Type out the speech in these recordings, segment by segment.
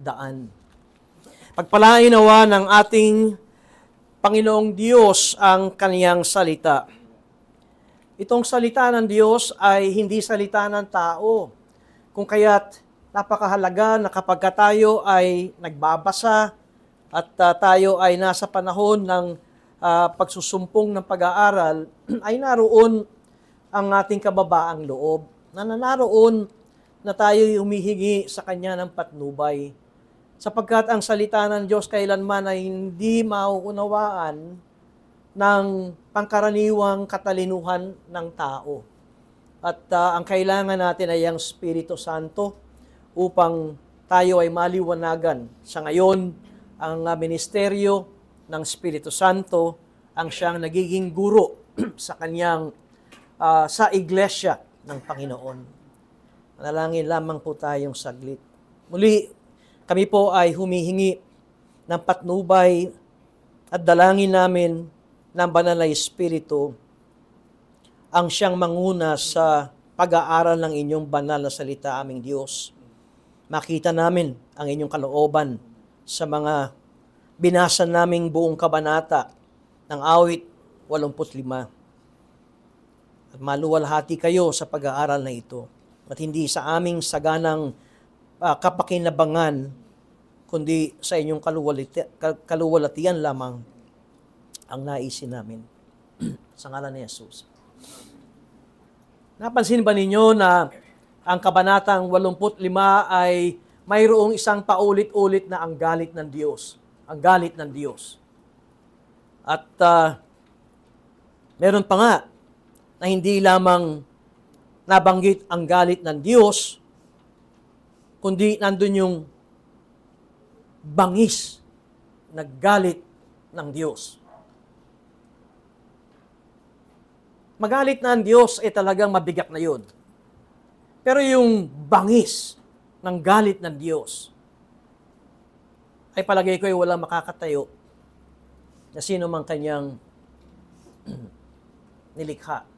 daan. Pagpalain nawa ng ating Panginoong Diyos ang kaniyang salita. Itong salita ng Diyos ay hindi salita ng tao. Kung kaya't napakahalaga na kapag tayo ay nagbabasa at uh, tayo ay nasa panahon ng uh, pagsusumpong ng pag-aaral, ay naroon ang ating kababaang loob. Na naroon na tayo humihingi sa Kanya ng patnubay. Sapagkat ang salita ng Diyos kailanman ay hindi mauunawaan ng pangkaraniwang katalinuhan ng tao. At uh, ang kailangan natin ay ang Espiritu Santo upang tayo ay maliwanagan. Sa ngayon, ang uh, ministeryo ng Espiritu Santo ang siyang nagiging guro sa kanyang uh, sa iglesia ng Panginoon. Manalangin lamang po tayong saglit. Muli, kami po ay humihingi ng patnubay at dalangin namin ng banal na Espiritu ang siyang manguna sa pag-aaral ng inyong banal na salita aming Diyos. Makita namin ang inyong kalooban sa mga binasa naming buong kabanata ng awit 85. At maluwalhati kayo sa pag-aaral na ito at hindi sa aming saganang uh, kapakinabangan, kundi sa inyong kaluwalati, kaluwalatian lamang ang naisin namin. sa ngalan ni Jesus. Napansin ba ninyo na ang kabanatang 85 ay mayroong isang paulit-ulit na ang galit ng Diyos. Ang galit ng Diyos. At uh, meron pa nga na hindi lamang nabanggit ang galit ng Diyos, kundi nandun yung bangis na galit ng Diyos. Magalit na ang Diyos ay eh, talagang mabigat na yun. Pero yung bangis ng galit ng Diyos, ay palagay ko ay walang makakatayo na sino mang kanyang nilikha.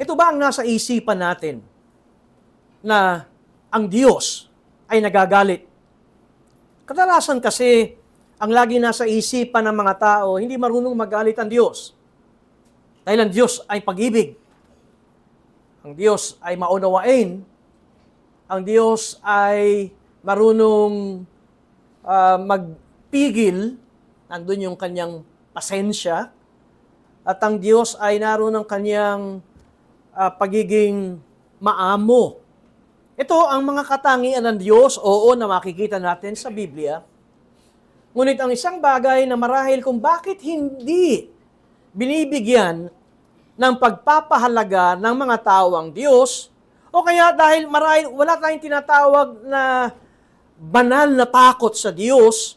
Ito ba ang nasa isipan natin na ang Diyos ay nagagalit? Kadalasan kasi, ang lagi nasa isipan ng mga tao, hindi marunong magalit ang Diyos. Dahil ang Diyos ay pag-ibig. Ang Diyos ay maunawain. Ang Diyos ay marunong uh, magpigil. Nandun yung kanyang pasensya. At ang Diyos ay naroon ng kanyang uh, pagiging maamo. Ito ang mga katangian ng Diyos, oo, na makikita natin sa Biblia. Ngunit ang isang bagay na marahil kung bakit hindi binibigyan ng pagpapahalaga ng mga tao ang Diyos, o kaya dahil marahil wala tayong tinatawag na banal na takot sa Diyos,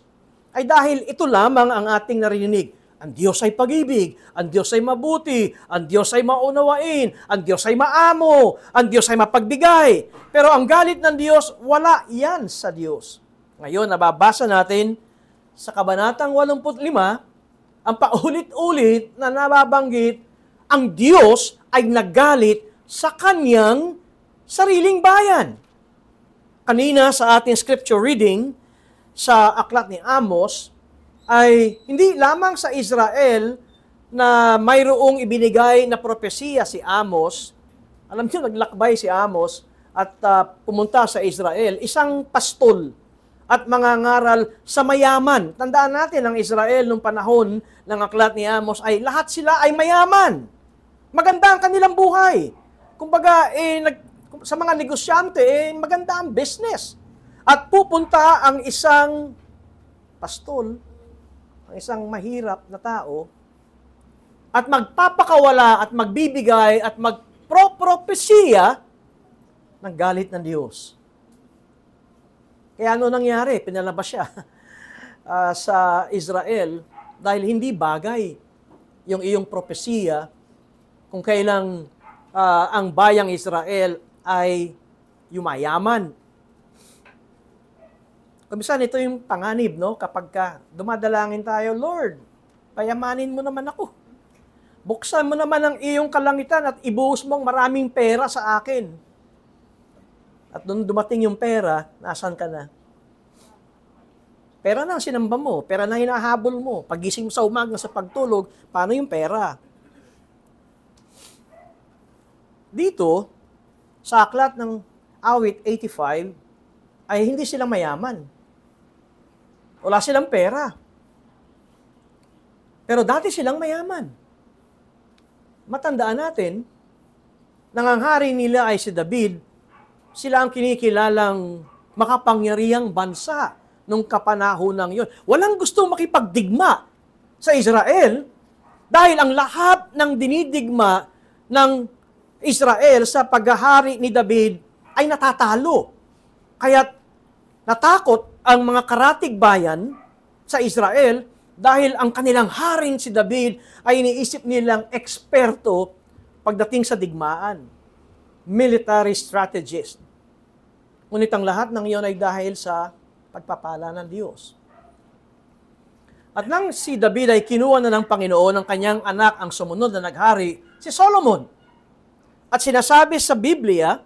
ay dahil ito lamang ang ating narinig ang Diyos ay pag-ibig, ang Diyos ay mabuti, ang Diyos ay maunawain, ang Diyos ay maamo, ang Diyos ay mapagbigay. Pero ang galit ng Diyos, wala yan sa Diyos. Ngayon, nababasa natin sa Kabanatang 85, ang paulit-ulit na nababanggit, ang Diyos ay nagalit sa kanyang sariling bayan. Kanina sa ating scripture reading, sa aklat ni Amos, ay hindi lamang sa Israel na mayroong ibinigay na propesiya si Amos. Alam niyo, naglakbay si Amos at uh, pumunta sa Israel. Isang pastol at mga ngaral sa mayaman. Tandaan natin, ang Israel nung panahon ng aklat ni Amos ay lahat sila ay mayaman. Maganda ang kanilang buhay. Kumbaga, eh, nag, sa mga negosyante, eh, maganda ang business. At pupunta ang isang pastol isang mahirap na tao at magpapakawala at magbibigay at magpropropesiya ng galit ng Diyos. Kaya ano nangyari? Pinalabas siya uh, sa Israel dahil hindi bagay yung iyong propesiya kung kailang uh, ang bayang Israel ay yumayaman Kumisan ito yung panganib, no? Kapag ka dumadalangin tayo, Lord, payamanin mo naman ako. Buksan mo naman ang iyong kalangitan at ibuhos mong maraming pera sa akin. At nung dumating yung pera, nasan ka na? Pera na ang sinamba mo, pera na hinahabol mo. Pagising mo sa umaga sa pagtulog, paano yung pera? Dito, sa aklat ng awit 85, ay hindi sila mayaman. Wala silang pera. Pero dati silang mayaman. Matandaan natin, nanganghari nila ay si David, sila ang kinikilalang makapangyarihang bansa nung kapanahon yon. Walang gustong makipagdigma sa Israel dahil ang lahat ng dinidigma ng Israel sa paghahari ni David ay natatalo. Kaya natakot ang mga karatig bayan sa Israel dahil ang kanilang haring si David ay iniisip nilang eksperto pagdating sa digmaan. Military strategist. Ngunit ang lahat ng iyon ay dahil sa pagpapala ng Diyos. At nang si David ay kinuha na ng Panginoon ng kanyang anak ang sumunod na naghari, si Solomon. At sinasabi sa Biblia,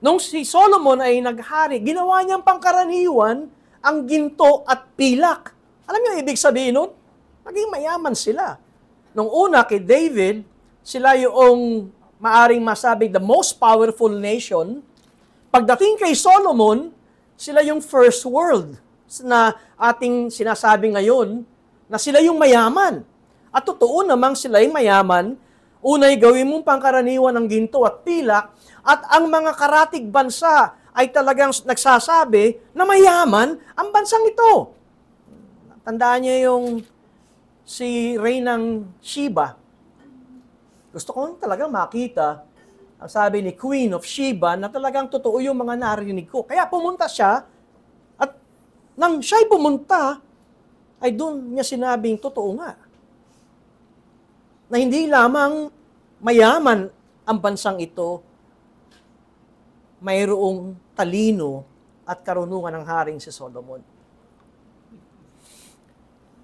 nung si Solomon ay naghari, ginawa niyang pangkaraniwan ang ginto at pilak. Alam niyo ibig sabihin nun? Naging mayaman sila. Nung una kay David, sila yung maaring masabi the most powerful nation. Pagdating kay Solomon, sila yung first world na ating sinasabi ngayon na sila yung mayaman. At totoo namang sila yung mayaman, unay gawin mong pangkaraniwan ng ginto at pilak at ang mga karatig bansa ay talagang nagsasabi na mayaman ang bansang ito. Tandaan niyo yung si Reynang Sheba. Gusto ko talaga makita ang sabi ni Queen of Sheba na talagang totoo yung mga narinig ko. Kaya pumunta siya at nang siya'y pumunta, ay doon niya sinabing totoo nga. Na hindi lamang mayaman ang bansang ito, mayroong talino at karunungan ng haring si Solomon.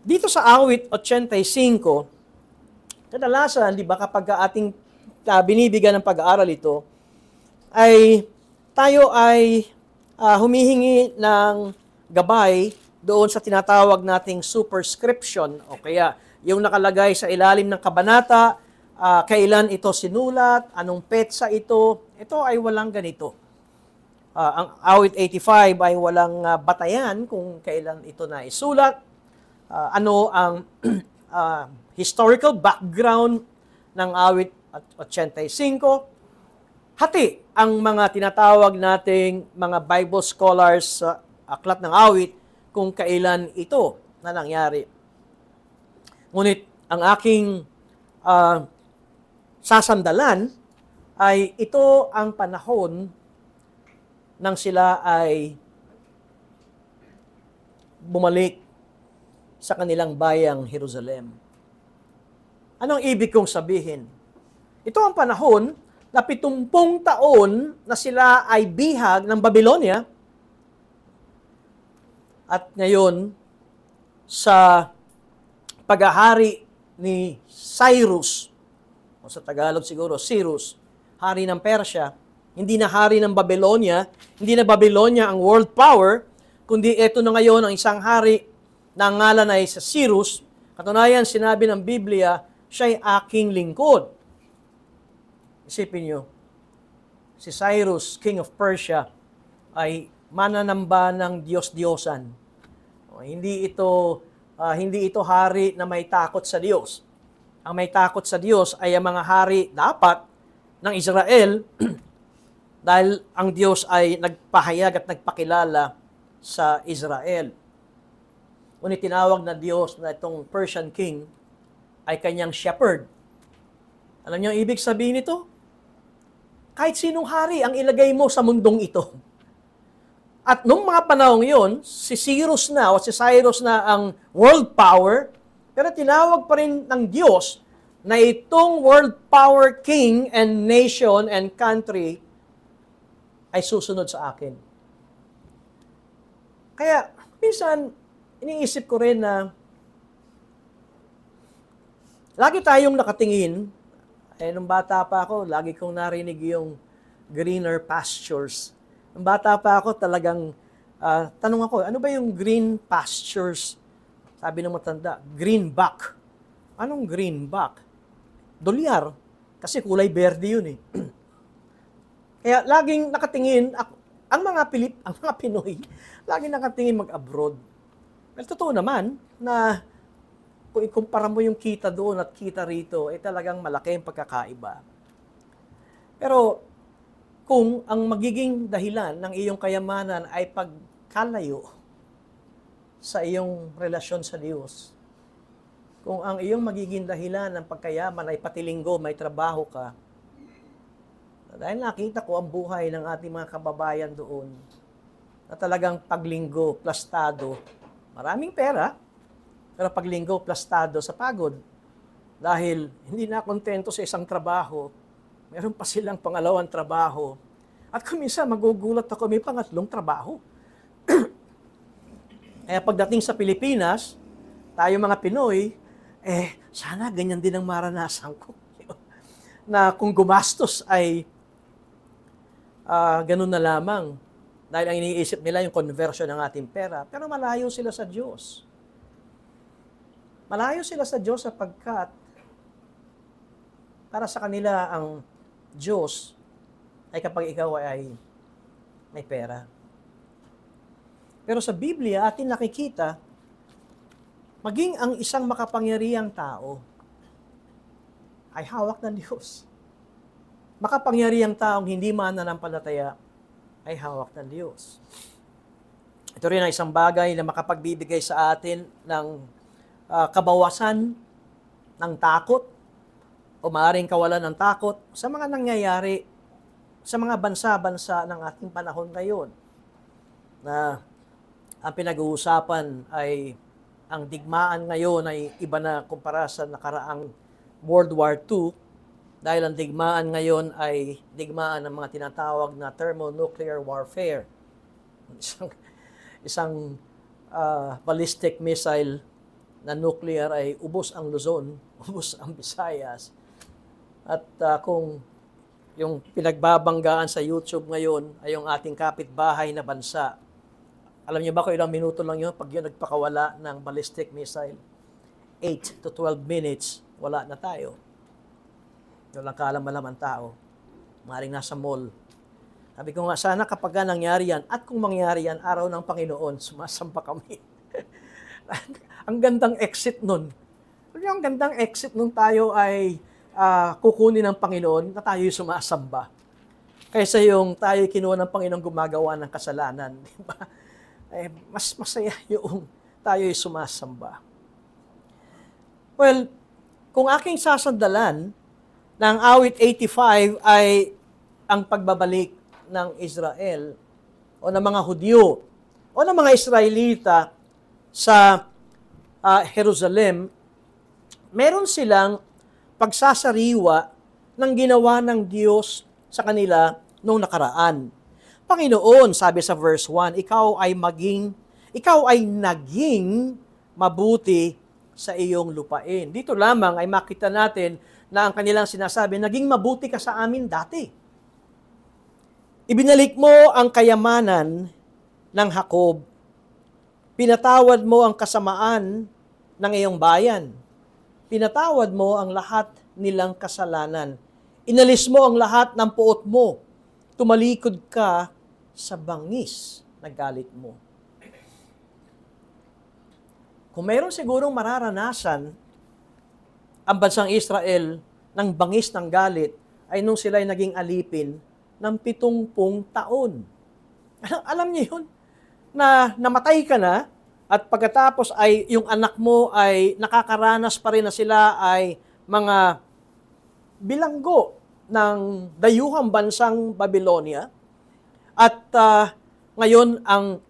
Dito sa awit 85, kadalasan, di ba, kapag ating uh, binibigyan ng pag-aaral ito, ay tayo ay uh, humihingi ng gabay doon sa tinatawag nating superscription o kaya yung nakalagay sa ilalim ng kabanata, uh, kailan ito sinulat, anong petsa ito, ito ay walang ganito. Uh, ang awit 85 ay walang uh, batayan kung kailan ito na isulat, uh, ano ang uh, historical background ng awit at 85. Hati ang mga tinatawag nating mga Bible scholars sa aklat ng awit kung kailan ito na nangyari. Ngunit ang aking uh, sasandalan ay ito ang panahon nang sila ay bumalik sa kanilang bayang Jerusalem. Anong ibig kong sabihin? Ito ang panahon na pitumpong taon na sila ay bihag ng Babylonia at ngayon sa paghahari ni Cyrus, o sa Tagalog siguro, Cyrus, hari ng Persya, hindi na hari ng Babylonia, hindi na Babylonia ang world power, kundi ito na ngayon ang isang hari na ngalan ay sa Cyrus. Katunayan, sinabi ng Biblia, siya'y aking lingkod. Isipin nyo, si Cyrus, king of Persia, ay mananamba ng Diyos-Diyosan. O, hindi ito uh, hindi ito hari na may takot sa Diyos. Ang may takot sa Diyos ay ang mga hari dapat ng Israel dahil ang Diyos ay nagpahayag at nagpakilala sa Israel. Ngunit tinawag na Diyos na itong Persian king ay kanyang shepherd. Alam niyo ang ibig sabihin nito? kahit sinong hari ang ilagay mo sa mundong ito. At nung mga panahong yon, si Cyrus na o si Cyrus na ang world power, pero tinawag pa rin ng Diyos na itong world power king and nation and country ay susunod sa akin. Kaya, minsan, iniisip ko rin na lagi tayong nakatingin eh, nung bata pa ako, lagi kong narinig yung greener pastures. Nung bata pa ako, talagang uh, tanong ako, ano ba yung green pastures? Sabi ng matanda, greenback. Anong greenback? Dolyar. Kasi kulay berde yun eh. Kaya laging nakatingin, ang mga Pilip, ang mga Pinoy, laging nakatingin mag-abroad. Well, totoo naman na kung ikumpara mo yung kita doon at kita rito, eh talagang malaki ang pagkakaiba. Pero kung ang magiging dahilan ng iyong kayamanan ay pagkalayo sa iyong relasyon sa Diyos, kung ang iyong magiging dahilan ng pagkayaman ay patilinggo, may trabaho ka, dahil nakita ko ang buhay ng ating mga kababayan doon, na talagang paglinggo, plastado, maraming pera, pero paglinggo, plastado sa pagod. Dahil hindi na kontento sa isang trabaho, meron pa silang pangalawang trabaho. At kumisa magugulat ako, may pangatlong trabaho. Kaya pagdating sa Pilipinas, tayo mga Pinoy, eh, sana ganyan din ang maranasan ko. na kung gumastos ay uh, ganun na lamang. Dahil ang iniisip nila yung conversion ng ating pera. Pero malayo sila sa Diyos. Malayo sila sa Diyos sapagkat para sa kanila ang Diyos ay kapag ikaw ay may pera. Pero sa Biblia, atin nakikita, maging ang isang makapangyarihang tao ay hawak ng Diyos makapangyarihang taong hindi mananampalataya ay hawak ng Diyos. Ito rin ang isang bagay na makapagbibigay sa atin ng uh, kabawasan ng takot o maaaring kawalan ng takot sa mga nangyayari sa mga bansa-bansa ng ating panahon ngayon na ang pinag-uusapan ay ang digmaan ngayon ay iba na kumpara sa nakaraang World War II dahil ang digmaan ngayon ay digmaan ng mga tinatawag na thermonuclear warfare. Isang, isang uh, ballistic missile na nuclear ay ubos ang Luzon, ubos ang Visayas. At uh, kung yung pinagbabanggaan sa YouTube ngayon ay yung ating kapitbahay na bansa. Alam niyo ba kung ilang minuto lang yun pag yun nagpakawala ng ballistic missile? 8 to 12 minutes, wala na tayo. Walang kaalam-alam ang tao. Maring nasa mall. Sabi ko nga, sana kapag nangyari yan, at kung mangyari yan, araw ng Panginoon, sumasampa kami. ang gandang exit nun. Ang gandang exit nun tayo ay uh, kukunin ng Panginoon na tayo sumasamba. Kaysa yung tayo kinuha ng Panginoon gumagawa ng kasalanan. Di ba? Eh, mas masaya yung tayo sumasamba. Well, kung aking sasandalan, ng awit 85 ay ang pagbabalik ng Israel o ng mga Hudyo o ng mga Israelita sa uh, Jerusalem, meron silang pagsasariwa ng ginawa ng Diyos sa kanila noong nakaraan. Panginoon, sabi sa verse 1, ikaw ay maging, ikaw ay naging mabuti sa iyong lupain. Dito lamang ay makita natin na ang kanilang sinasabi, naging mabuti ka sa amin dati. Ibinalik mo ang kayamanan ng Hakob. Pinatawad mo ang kasamaan ng iyong bayan. Pinatawad mo ang lahat nilang kasalanan. Inalis mo ang lahat ng puot mo. Tumalikod ka sa bangis na galit mo. Kung mayroon sigurong mararanasan ang bansang Israel ng bangis ng galit ay nung sila ay naging alipin ng pitungpung taon. Alam niyo yun? Na namatay ka na at pagkatapos ay yung anak mo ay nakakaranas pa rin na sila ay mga bilanggo ng dayuhang bansang Babylonia at uh, ngayon ang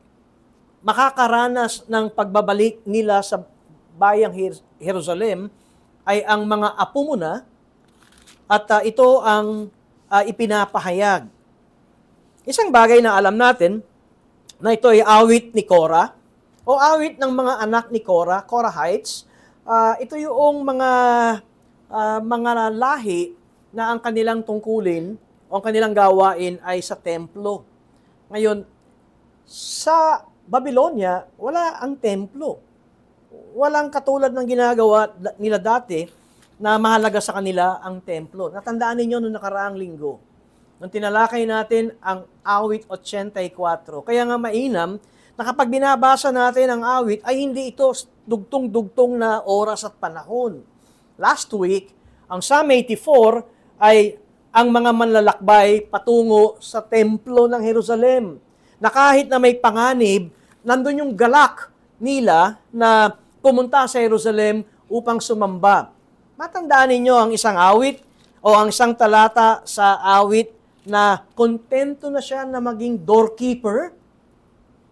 makakaranas ng pagbabalik nila sa bayang Jerusalem ay ang mga apo mo na at uh, ito ang uh, ipinapahayag. Isang bagay na alam natin na ito ay awit ni Cora o awit ng mga anak ni Cora, Cora Heights. Uh, ito yung mga uh, mga lahi na ang kanilang tungkulin o ang kanilang gawain ay sa templo. Ngayon, sa Babylonia, wala ang templo. Walang katulad ng ginagawa nila dati na mahalaga sa kanila ang templo. Natandaan ninyo noong nakaraang linggo, nung tinalakay natin ang awit 84. Kaya nga mainam na kapag binabasa natin ang awit, ay hindi ito dugtong-dugtong na oras at panahon. Last week, ang Psalm 84 ay ang mga manlalakbay patungo sa templo ng Jerusalem. Na kahit na may panganib, nandun yung galak nila na pumunta sa Jerusalem upang sumamba. Matandaan ninyo ang isang awit o ang isang talata sa awit na kontento na siya na maging doorkeeper.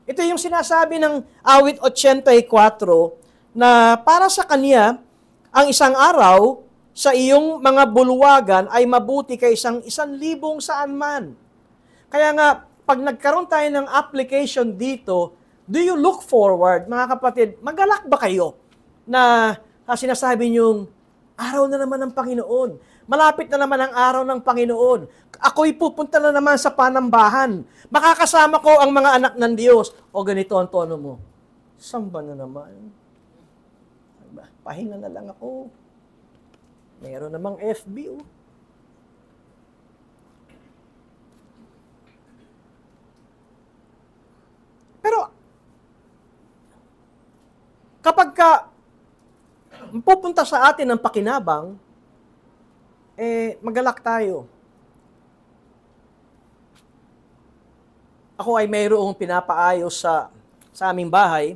Ito yung sinasabi ng awit 84 na para sa kanya, ang isang araw sa iyong mga bulwagan ay mabuti kay isang libong saan man. Kaya nga, pag nagkaroon tayo ng application dito, do you look forward, mga kapatid, magalak ba kayo na uh, sinasabi niyong, araw na naman ng Panginoon, malapit na naman ang araw ng Panginoon, ako'y pupunta na naman sa panambahan, makakasama ko ang mga anak ng Diyos, o ganito ang tono mo, samba na naman, pahinga na lang ako, Meron namang FB, oh. Pero, kapag ka pupunta sa atin ng pakinabang, eh, magalak tayo. Ako ay mayroong pinapaayos sa, sa aming bahay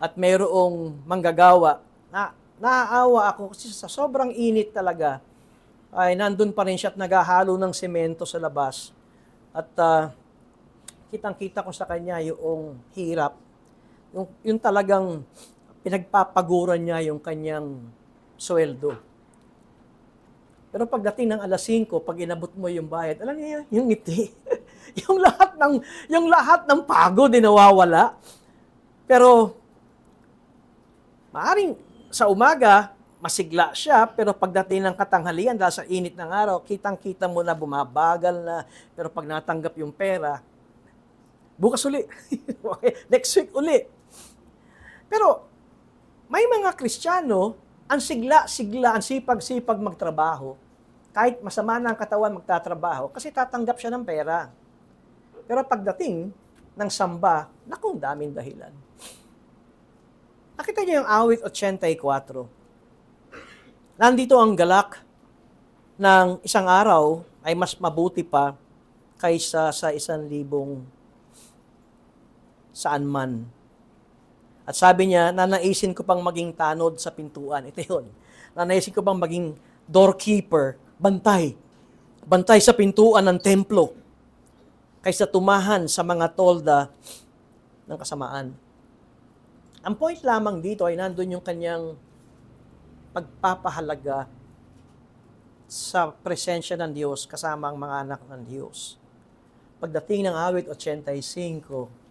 at mayroong manggagawa na naaawa ako kasi sa sobrang init talaga, ay nandun pa rin siya at naghahalo ng semento sa labas. At uh, kitang-kita ko sa kanya yung hirap, yung, yung talagang pinagpapaguran niya yung kanyang sweldo. Pero pagdating ng alas 5, pag inabot mo yung bayad, alam niyo yung ngiti. yung lahat ng yung lahat ng pagod din nawawala. Pero maaring sa umaga, masigla siya, pero pagdating ng katanghalian dahil sa init ng araw, kitang-kita mo na bumabagal na, pero pag natanggap yung pera, bukas uli. Next week uli. Pero may mga Kristiyano, ang sigla-sigla, ang sipag-sipag magtrabaho, kahit masama na ang katawan magtatrabaho, kasi tatanggap siya ng pera. Pero pagdating ng samba, naku, daming dahilan. Nakita niyo yung awit 84. Nandito ang galak ng isang araw ay mas mabuti pa kaysa sa isang libong saan man. At sabi niya, nanaisin ko pang maging tanod sa pintuan. Ito yun. Nanaisin ko pang maging doorkeeper, bantay. Bantay sa pintuan ng templo kaysa tumahan sa mga tolda ng kasamaan. Ang point lamang dito ay nandun yung kanyang pagpapahalaga sa presensya ng Diyos kasama ang mga anak ng Diyos. Pagdating ng awit 85,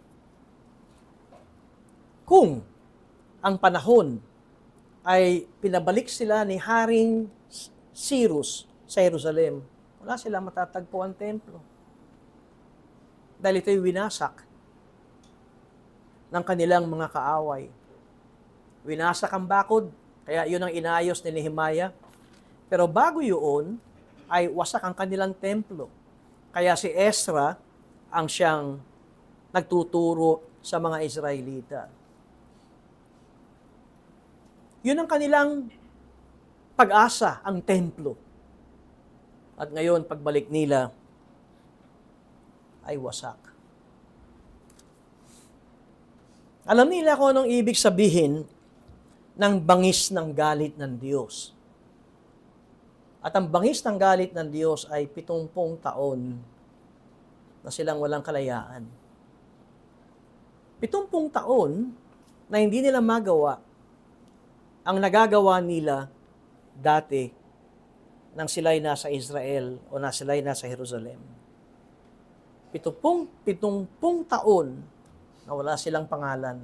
kung ang panahon ay pinabalik sila ni Haring Cyrus sa Jerusalem, wala silang matatagpo ang templo. Dahil ito'y winasak ng kanilang mga kaaway. Winasak ang bakod, kaya yun ang inayos ni Nehemiah. Pero bago yun, ay wasak ang kanilang templo. Kaya si Ezra ang siyang nagtuturo sa mga Israelita. Yun ang kanilang pag-asa, ang templo. At ngayon, pagbalik nila, ay wasak. Alam nila kung anong ibig sabihin ng bangis ng galit ng Diyos. At ang bangis ng galit ng Diyos ay pitungpong taon na silang walang kalayaan. Pitumpong taon na hindi nila magawa ang nagagawa nila dati nang sila'y nasa Israel o na sila'y nasa Jerusalem. Pitumpong, pitumpong taon na wala silang pangalan,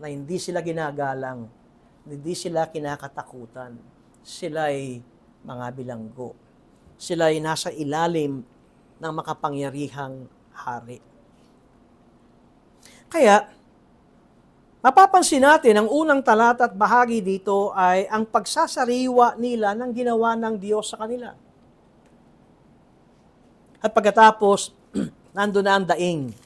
na hindi sila ginagalang, hindi sila kinakatakutan. Sila ay mga bilanggo. Sila ay nasa ilalim ng makapangyarihang hari. Kaya, mapapansin natin, ang unang talata at bahagi dito ay ang pagsasariwa nila ng ginawa ng Diyos sa kanila. At pagkatapos, nandun na ang daing.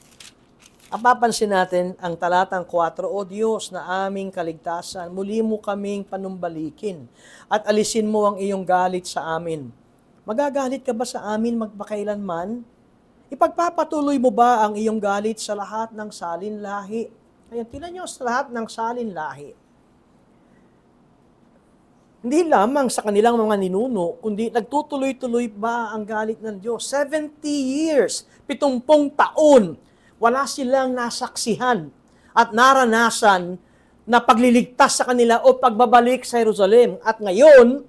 Mapapansin natin ang talatang 4, O Diyos na aming kaligtasan, muli mo kaming panumbalikin at alisin mo ang iyong galit sa amin. Magagalit ka ba sa amin magpakailanman? Ipagpapatuloy mo ba ang iyong galit sa lahat ng salin lahi? Ayan, tinan nyo sa lahat ng salin lahi. Hindi lamang sa kanilang mga ninuno, kundi nagtutuloy-tuloy ba ang galit ng Diyos? 70 years, 70 taon, wala silang nasaksihan at naranasan na pagliligtas sa kanila o pagbabalik sa Jerusalem. At ngayon,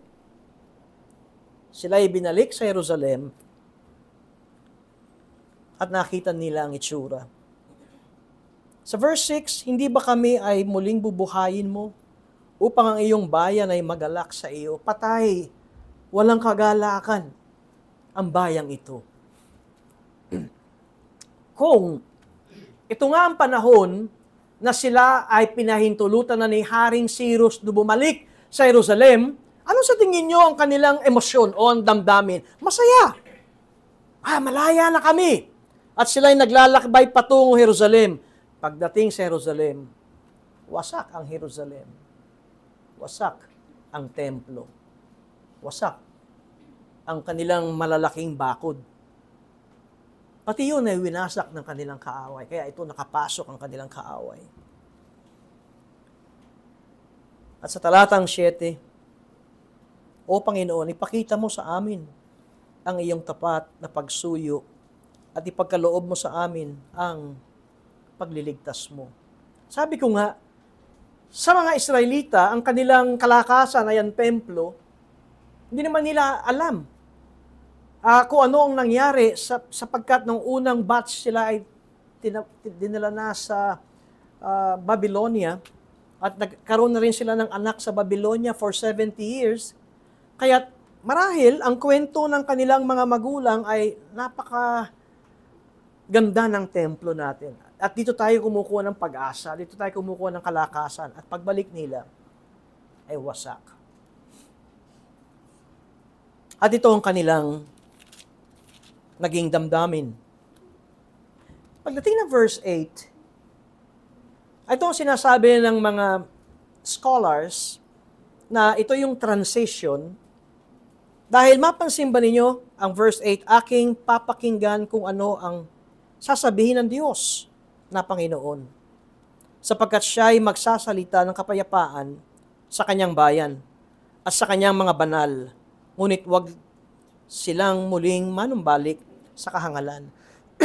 sila ay binalik sa Jerusalem at nakita nila ang itsura. Sa verse 6, hindi ba kami ay muling bubuhayin mo upang ang iyong bayan ay magalak sa iyo? Patay, walang kagalakan ang bayang ito. Kung ito nga ang panahon na sila ay pinahintulutan na ni Haring Cyrus na bumalik sa Jerusalem. Ano sa tingin nyo ang kanilang emosyon o ang damdamin? Masaya. Ah, malaya na kami. At sila ay naglalakbay patungo Jerusalem. Pagdating sa Jerusalem, wasak ang Jerusalem. Wasak ang templo. Wasak ang kanilang malalaking bakod. Pati yun ay winasak ng kanilang kaaway. Kaya ito nakapasok ang kanilang kaaway. At sa talatang 7, O Panginoon, ipakita mo sa amin ang iyong tapat na pagsuyo at ipagkaloob mo sa amin ang pagliligtas mo. Sabi ko nga, sa mga Israelita, ang kanilang kalakasan ay ang templo, hindi naman nila alam uh, kung ano ang nangyari sa, sapagkat nung unang batch sila ay dinala na sa uh, Babylonia at nagkaroon na rin sila ng anak sa Babylonia for 70 years. Kaya marahil ang kwento ng kanilang mga magulang ay napaka ganda ng templo natin. At dito tayo kumukuha ng pag-asa, dito tayo kumukuha ng kalakasan at pagbalik nila ay wasak. At ito ang kanilang naging damdamin. Pagdating ng verse 8, ito ang sinasabi ng mga scholars na ito yung transition dahil mapansin ba ninyo ang verse 8, aking papakinggan kung ano ang sasabihin ng Diyos na Panginoon sapagkat siya ay magsasalita ng kapayapaan sa kanyang bayan at sa kanyang mga banal. Ngunit wag silang muling manumbalik sa kahangalan.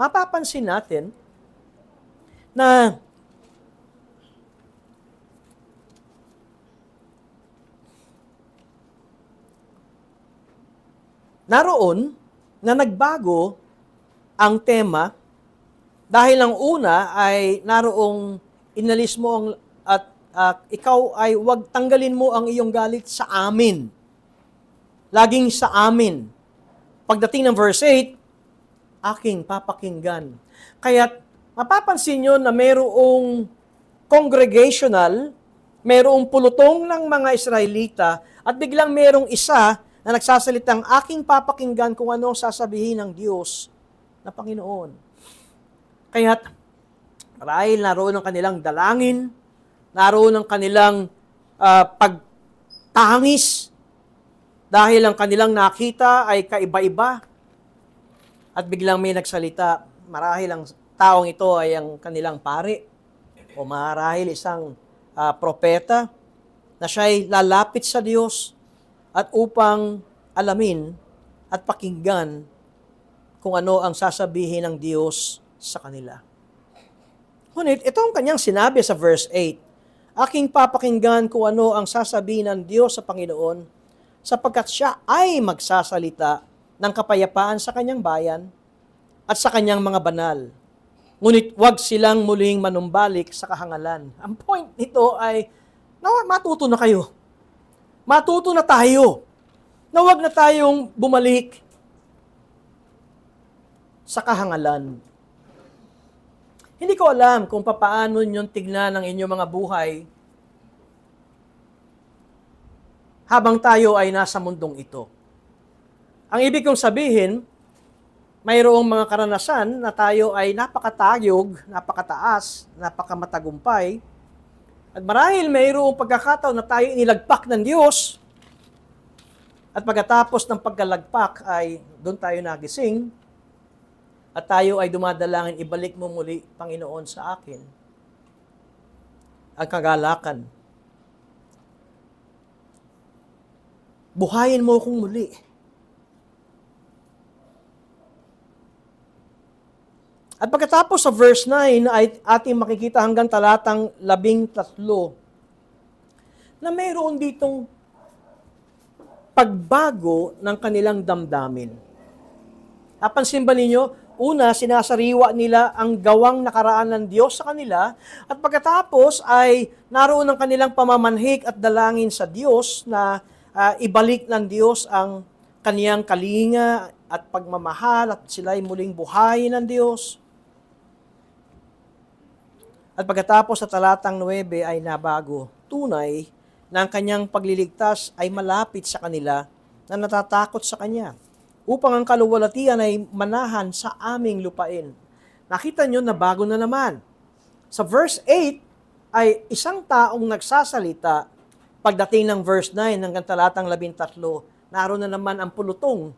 Mapapansin natin na naroon na nagbago ang tema dahil ang una ay naroong inalis mo ang at uh, ikaw ay wag tanggalin mo ang iyong galit sa amin. Laging sa amin. Pagdating ng verse 8, aking papakinggan. Kaya mapapansin nyo na mayroong congregational, mayroong pulutong ng mga Israelita, at biglang mayroong isa na nagsasalitang aking papakinggan kung ano sasabihin ng Diyos na Panginoon. Kaya marahil naroon ang kanilang dalangin, naroon ang kanilang uh, pagtangis, dahil ang kanilang nakita ay kaiba-iba at biglang may nagsalita, marahil ang taong ito ay ang kanilang pare o marahil isang uh, propeta na siya ay lalapit sa Diyos at upang alamin at pakinggan kung ano ang sasabihin ng Diyos sa kanila. Ngunit ito ang kanyang sinabi sa verse 8, Aking papakinggan kung ano ang sasabihin ng Diyos sa Panginoon sapagkat siya ay magsasalita ng kapayapaan sa kanyang bayan at sa kanyang mga banal. Ngunit wag silang muling manumbalik sa kahangalan. Ang point nito ay, na matuto na kayo. Matuto na tayo. Na wag na tayong bumalik sa kahangalan. Hindi ko alam kung papaano nyo tignan ang inyong mga buhay habang tayo ay nasa mundong ito. Ang ibig kong sabihin, mayroong mga karanasan na tayo ay napakatayog, napakataas, napakamatagumpay, at marahil mayroong pagkakataon na tayo inilagpak ng Diyos, at pagkatapos ng pagkalagpak ay doon tayo nagising, at tayo ay dumadalangin, ibalik mo muli, Panginoon, sa akin ang kagalakan, Buhayin mo akong muli. At pagkatapos sa verse 9 ay ating makikita hanggang talatang labing tatlo na mayroon ditong pagbago ng kanilang damdamin. Napansin ba ninyo? Una, sinasariwa nila ang gawang nakaraan ng Diyos sa kanila at pagkatapos ay naroon ang kanilang pamamanhik at dalangin sa Diyos na uh, ibalik ng Diyos ang kaniyang kalinga at pagmamahal at sila ay muling buhayin ng Diyos. At pagkatapos sa talatang 9 ay nabago, tunay na ang kanyang pagliligtas ay malapit sa kanila na natatakot sa kanya upang ang kaluwalhatian ay manahan sa aming lupain. Nakita nyo na bago na naman. Sa verse 8 ay isang taong nagsasalita Pagdating ng verse 9 hanggang talatang 13, naroon na naman ang pulutong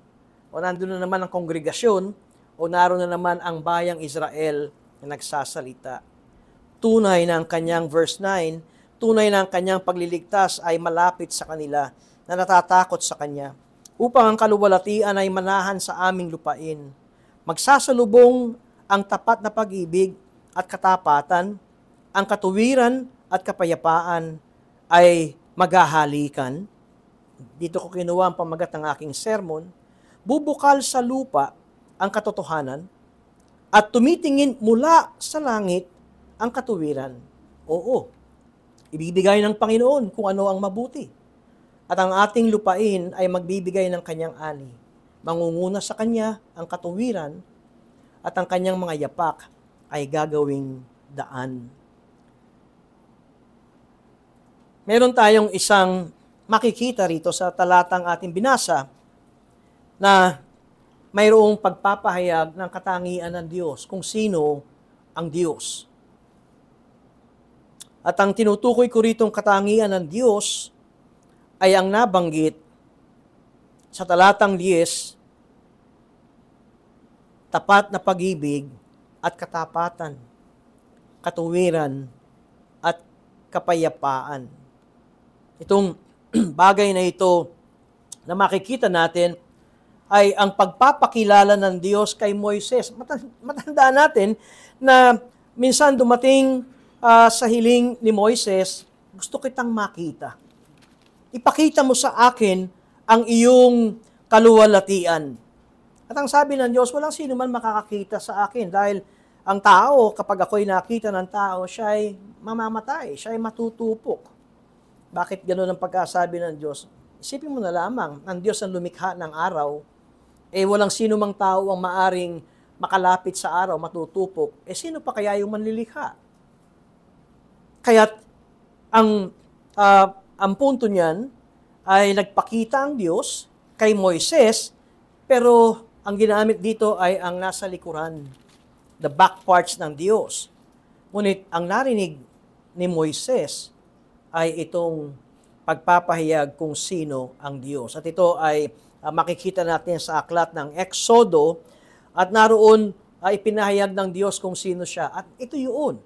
o nandun na naman ang kongregasyon o naroon na naman ang bayang Israel na nagsasalita. Tunay na ang kanyang verse 9, tunay na ang kanyang pagliligtas ay malapit sa kanila na natatakot sa kanya upang ang kaluwalhatian ay manahan sa aming lupain. Magsasalubong ang tapat na pag-ibig at katapatan, ang katuwiran at kapayapaan ay maghahalikan, dito ko kinuha ang pamagat ng aking sermon, bubukal sa lupa ang katotohanan at tumitingin mula sa langit ang katuwiran. Oo, ibibigay ng Panginoon kung ano ang mabuti. At ang ating lupain ay magbibigay ng kanyang ani. Mangunguna sa kanya ang katuwiran at ang kanyang mga yapak ay gagawing daan meron tayong isang makikita rito sa talatang ating binasa na mayroong pagpapahayag ng katangian ng Diyos kung sino ang Diyos. At ang tinutukoy ko rito katangian ng Diyos ay ang nabanggit sa talatang 10, tapat na pag-ibig at katapatan, katuwiran at kapayapaan. Itong bagay na ito na makikita natin ay ang pagpapakilala ng Diyos kay Moises. Matandaan natin na minsan dumating uh, sa hiling ni Moises, gusto kitang makita. Ipakita mo sa akin ang iyong kaluwalhatian. At ang sabi ng Diyos, walang sino man makakakita sa akin dahil ang tao, kapag ako'y nakita ng tao, siya ay mamamatay, siya ay matutupok. Bakit ganoon ang pagkasabi ng Diyos? Isipin mo na lamang, ang Diyos ang lumikha ng araw, eh walang sino mang tao ang maaring makalapit sa araw, matutupok, eh sino pa kaya yung manlilikha? Kaya't ang uh, ang punto niyan ay nagpakita ang Diyos kay Moises, pero ang ginamit dito ay ang nasa likuran, the back parts ng Diyos. Ngunit ang narinig ni Moises ay itong pagpapahayag kung sino ang Diyos. At ito ay uh, makikita natin sa aklat ng Exodo at naroon ay uh, ipinahayag ng Diyos kung sino siya. At ito yun.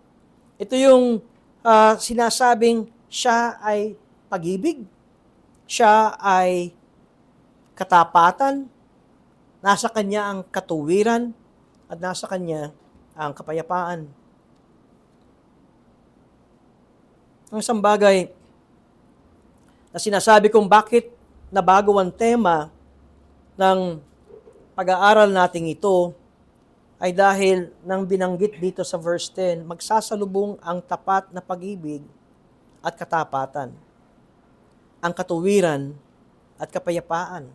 Ito yung uh, sinasabing siya ay pag-ibig, siya ay katapatan, nasa kanya ang katuwiran, at nasa kanya ang kapayapaan. Ang isang bagay na sinasabi kong bakit nabago ang tema ng pag-aaral nating ito ay dahil nang binanggit dito sa verse 10, magsasalubong ang tapat na pag-ibig at katapatan. Ang katuwiran at kapayapaan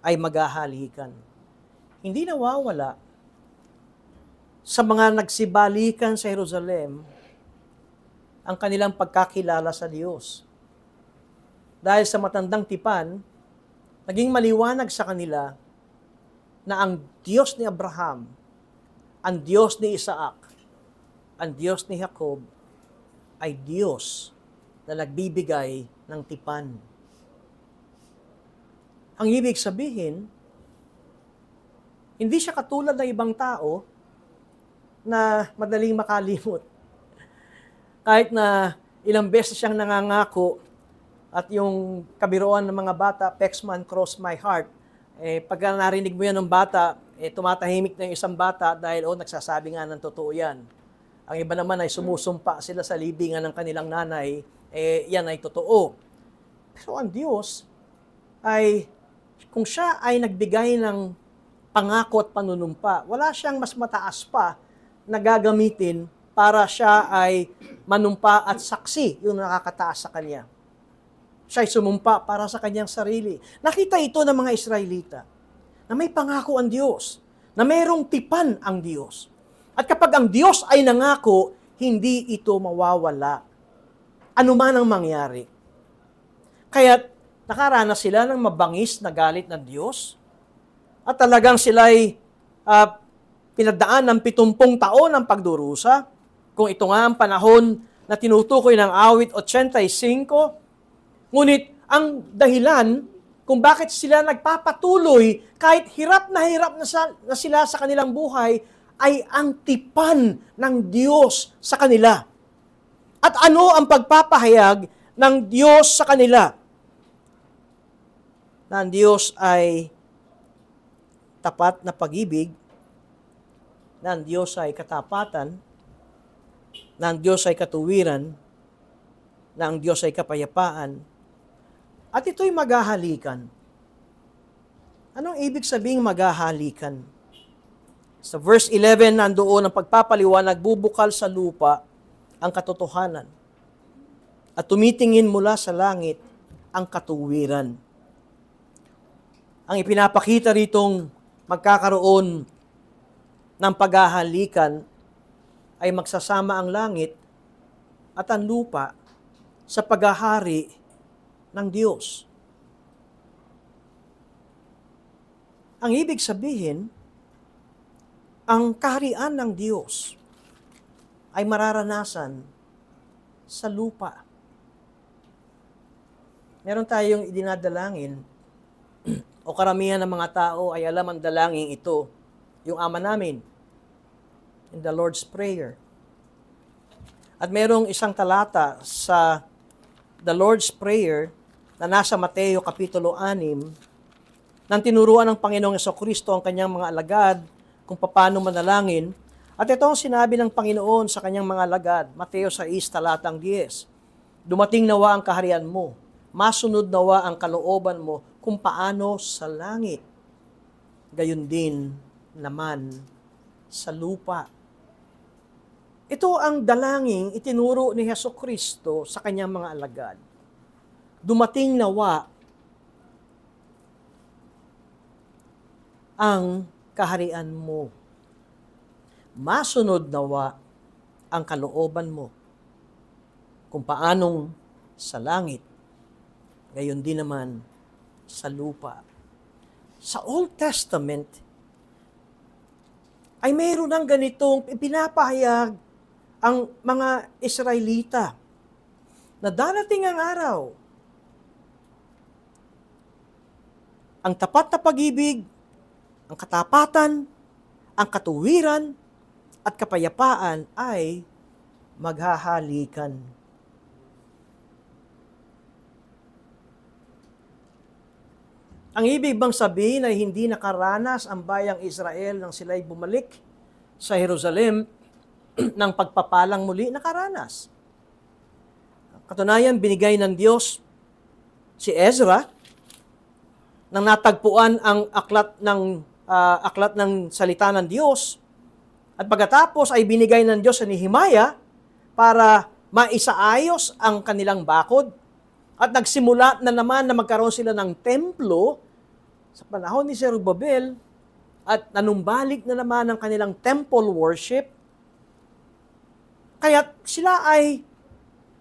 ay maghahalikan. Hindi nawawala sa mga nagsibalikan sa Jerusalem ang kanilang pagkakilala sa Diyos. Dahil sa matandang tipan, naging maliwanag sa kanila na ang Diyos ni Abraham, ang Diyos ni Isaac, ang Diyos ni Jacob ay Diyos na nagbibigay ng tipan. Ang ibig sabihin, hindi siya katulad ng ibang tao na madaling makalimot. Kahit na ilang beses siyang nangangako at yung kabiruan ng mga bata, Pexman cross my heart, eh, pag narinig mo yan ng bata, eh, tumatahimik na yung isang bata dahil oh, nagsasabi nga ng totoo yan. Ang iba naman ay sumusumpa sila sa libingan ng kanilang nanay, eh, yan ay totoo. Pero ang Diyos ay, kung siya ay nagbigay ng pangako at panunumpa. Wala siyang mas mataas pa na gagamitin para siya ay manumpa at saksi yung nakakataas sa kanya. Siya ay sumumpa para sa kanyang sarili. Nakita ito ng mga Israelita na may pangako ang Diyos, na mayroong tipan ang Diyos. At kapag ang Diyos ay nangako, hindi ito mawawala. Ano man ang mangyari. Kaya nakaranas sila ng mabangis na galit ng Diyos, at talagang sila'y uh, pinagdaan ng pitumpong taon ng pagdurusa. Kung ito nga ang panahon na tinutukoy ng awit 85, ngunit ang dahilan kung bakit sila nagpapatuloy kahit hirap na hirap na, sa, na sila sa kanilang buhay ay ang tipan ng Diyos sa kanila. At ano ang pagpapahayag ng Diyos sa kanila? Na ang Diyos ay tapat na pag-ibig, na ang Diyos ay katapatan, na ang Diyos ay katuwiran, na ang Diyos ay kapayapaan, at ito'y maghahalikan. Anong ibig sabing maghahalikan? Sa verse 11, nandoon ang pagpapaliwanag, bubukal sa lupa ang katotohanan at tumitingin mula sa langit ang katuwiran. Ang ipinapakita ritong magkakaroon ng paghahalikan ay magsasama ang langit at ang lupa sa paghahari ng Diyos. Ang ibig sabihin, ang kaharian ng Diyos ay mararanasan sa lupa. Meron tayong idinadalangin o karamihan ng mga tao ay alam ang dalangin ito, yung ama namin, in the Lord's Prayer. At merong isang talata sa the Lord's Prayer na nasa Mateo Kapitulo 6 nang tinuruan ng Panginoong Kristo ang kanyang mga alagad kung paano manalangin. At ito ang sinabi ng Panginoon sa kanyang mga alagad, Mateo 6, talatang 10. Dumating nawa ang kaharian mo, masunod nawa ang kalooban mo kung paano sa langit, gayon din naman sa lupa. Ito ang dalangin itinuro ni Heso Kristo sa kanyang mga alagad. Dumating nawa ang kaharian mo. Masunod nawa ang kalooban mo kung paanong sa langit, gayon din naman sa lupa. Sa Old Testament, ay mayroon ng ganitong ipinapahayag ang mga Israelita na darating ang araw. Ang tapat na pag-ibig, ang katapatan, ang katuwiran, at kapayapaan ay maghahalikan. Ang ibig bang sabihin ay hindi nakaranas ang bayang Israel nang sila'y bumalik sa Jerusalem ng pagpapalang muli? Nakaranas. Katunayan, binigay ng Diyos si Ezra nang natagpuan ang aklat ng uh, aklat ng salita ng Diyos. At pagkatapos ay binigay ng Diyos sa Nehemiah para maisaayos ang kanilang bakod. At nagsimula na naman na magkaroon sila ng templo sa panahon ni Zerubbabel at nanumbalik na naman ang kanilang temple worship. Kaya sila ay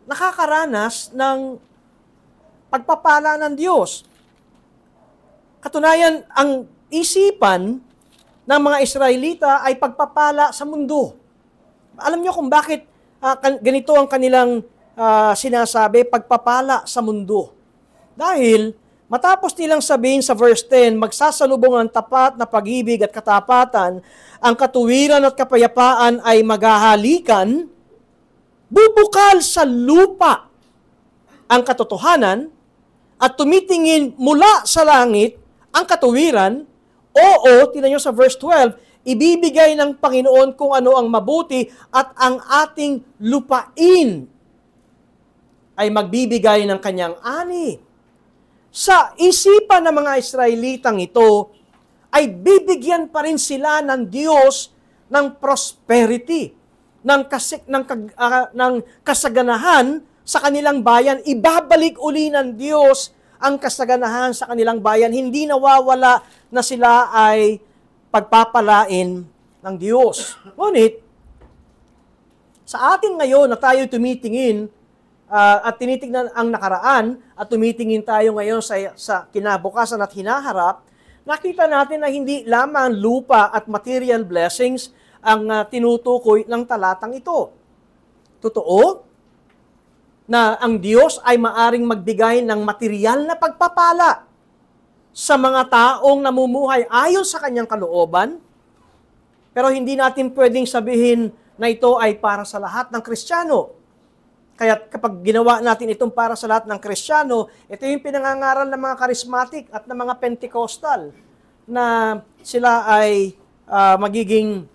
nakakaranas ng pagpapala ng Diyos. Katunayan, ang isipan ng mga Israelita ay pagpapala sa mundo. Alam niyo kung bakit uh, ganito ang kanilang uh, sinasabi, pagpapala sa mundo. Dahil matapos nilang sabihin sa verse 10, magsasalubong ang tapat na pag-ibig at katapatan, ang katuwiran at kapayapaan ay maghahalikan, bubukal sa lupa ang katotohanan at tumitingin mula sa langit ang katuwiran, oo, tinan nyo sa verse 12, ibibigay ng Panginoon kung ano ang mabuti at ang ating lupain ay magbibigay ng kanyang ani. Sa isipan ng mga Israelitang ito, ay bibigyan pa rin sila ng Diyos ng prosperity, ng, kasi, ng, uh, ng kasaganahan sa kanilang bayan, ibabalik uli ng Diyos ang kasaganahan sa kanilang bayan. Hindi nawawala na sila ay pagpapalain ng Diyos. Ngunit, sa atin ngayon na tayo tumitingin uh, at tinitingnan ang nakaraan at tumitingin tayo ngayon sa, sa kinabukasan at hinaharap, nakita natin na hindi lamang lupa at material blessings ang uh, tinutukoy ng talatang ito. Totoo, na ang Diyos ay maaring magbigay ng material na pagpapala sa mga taong namumuhay ayon sa kanyang kalooban. Pero hindi natin pwedeng sabihin na ito ay para sa lahat ng Kristiyano. Kaya kapag ginawa natin itong para sa lahat ng Kristiyano, ito yung pinangangaral ng mga charismatic at ng mga Pentecostal na sila ay uh, magiging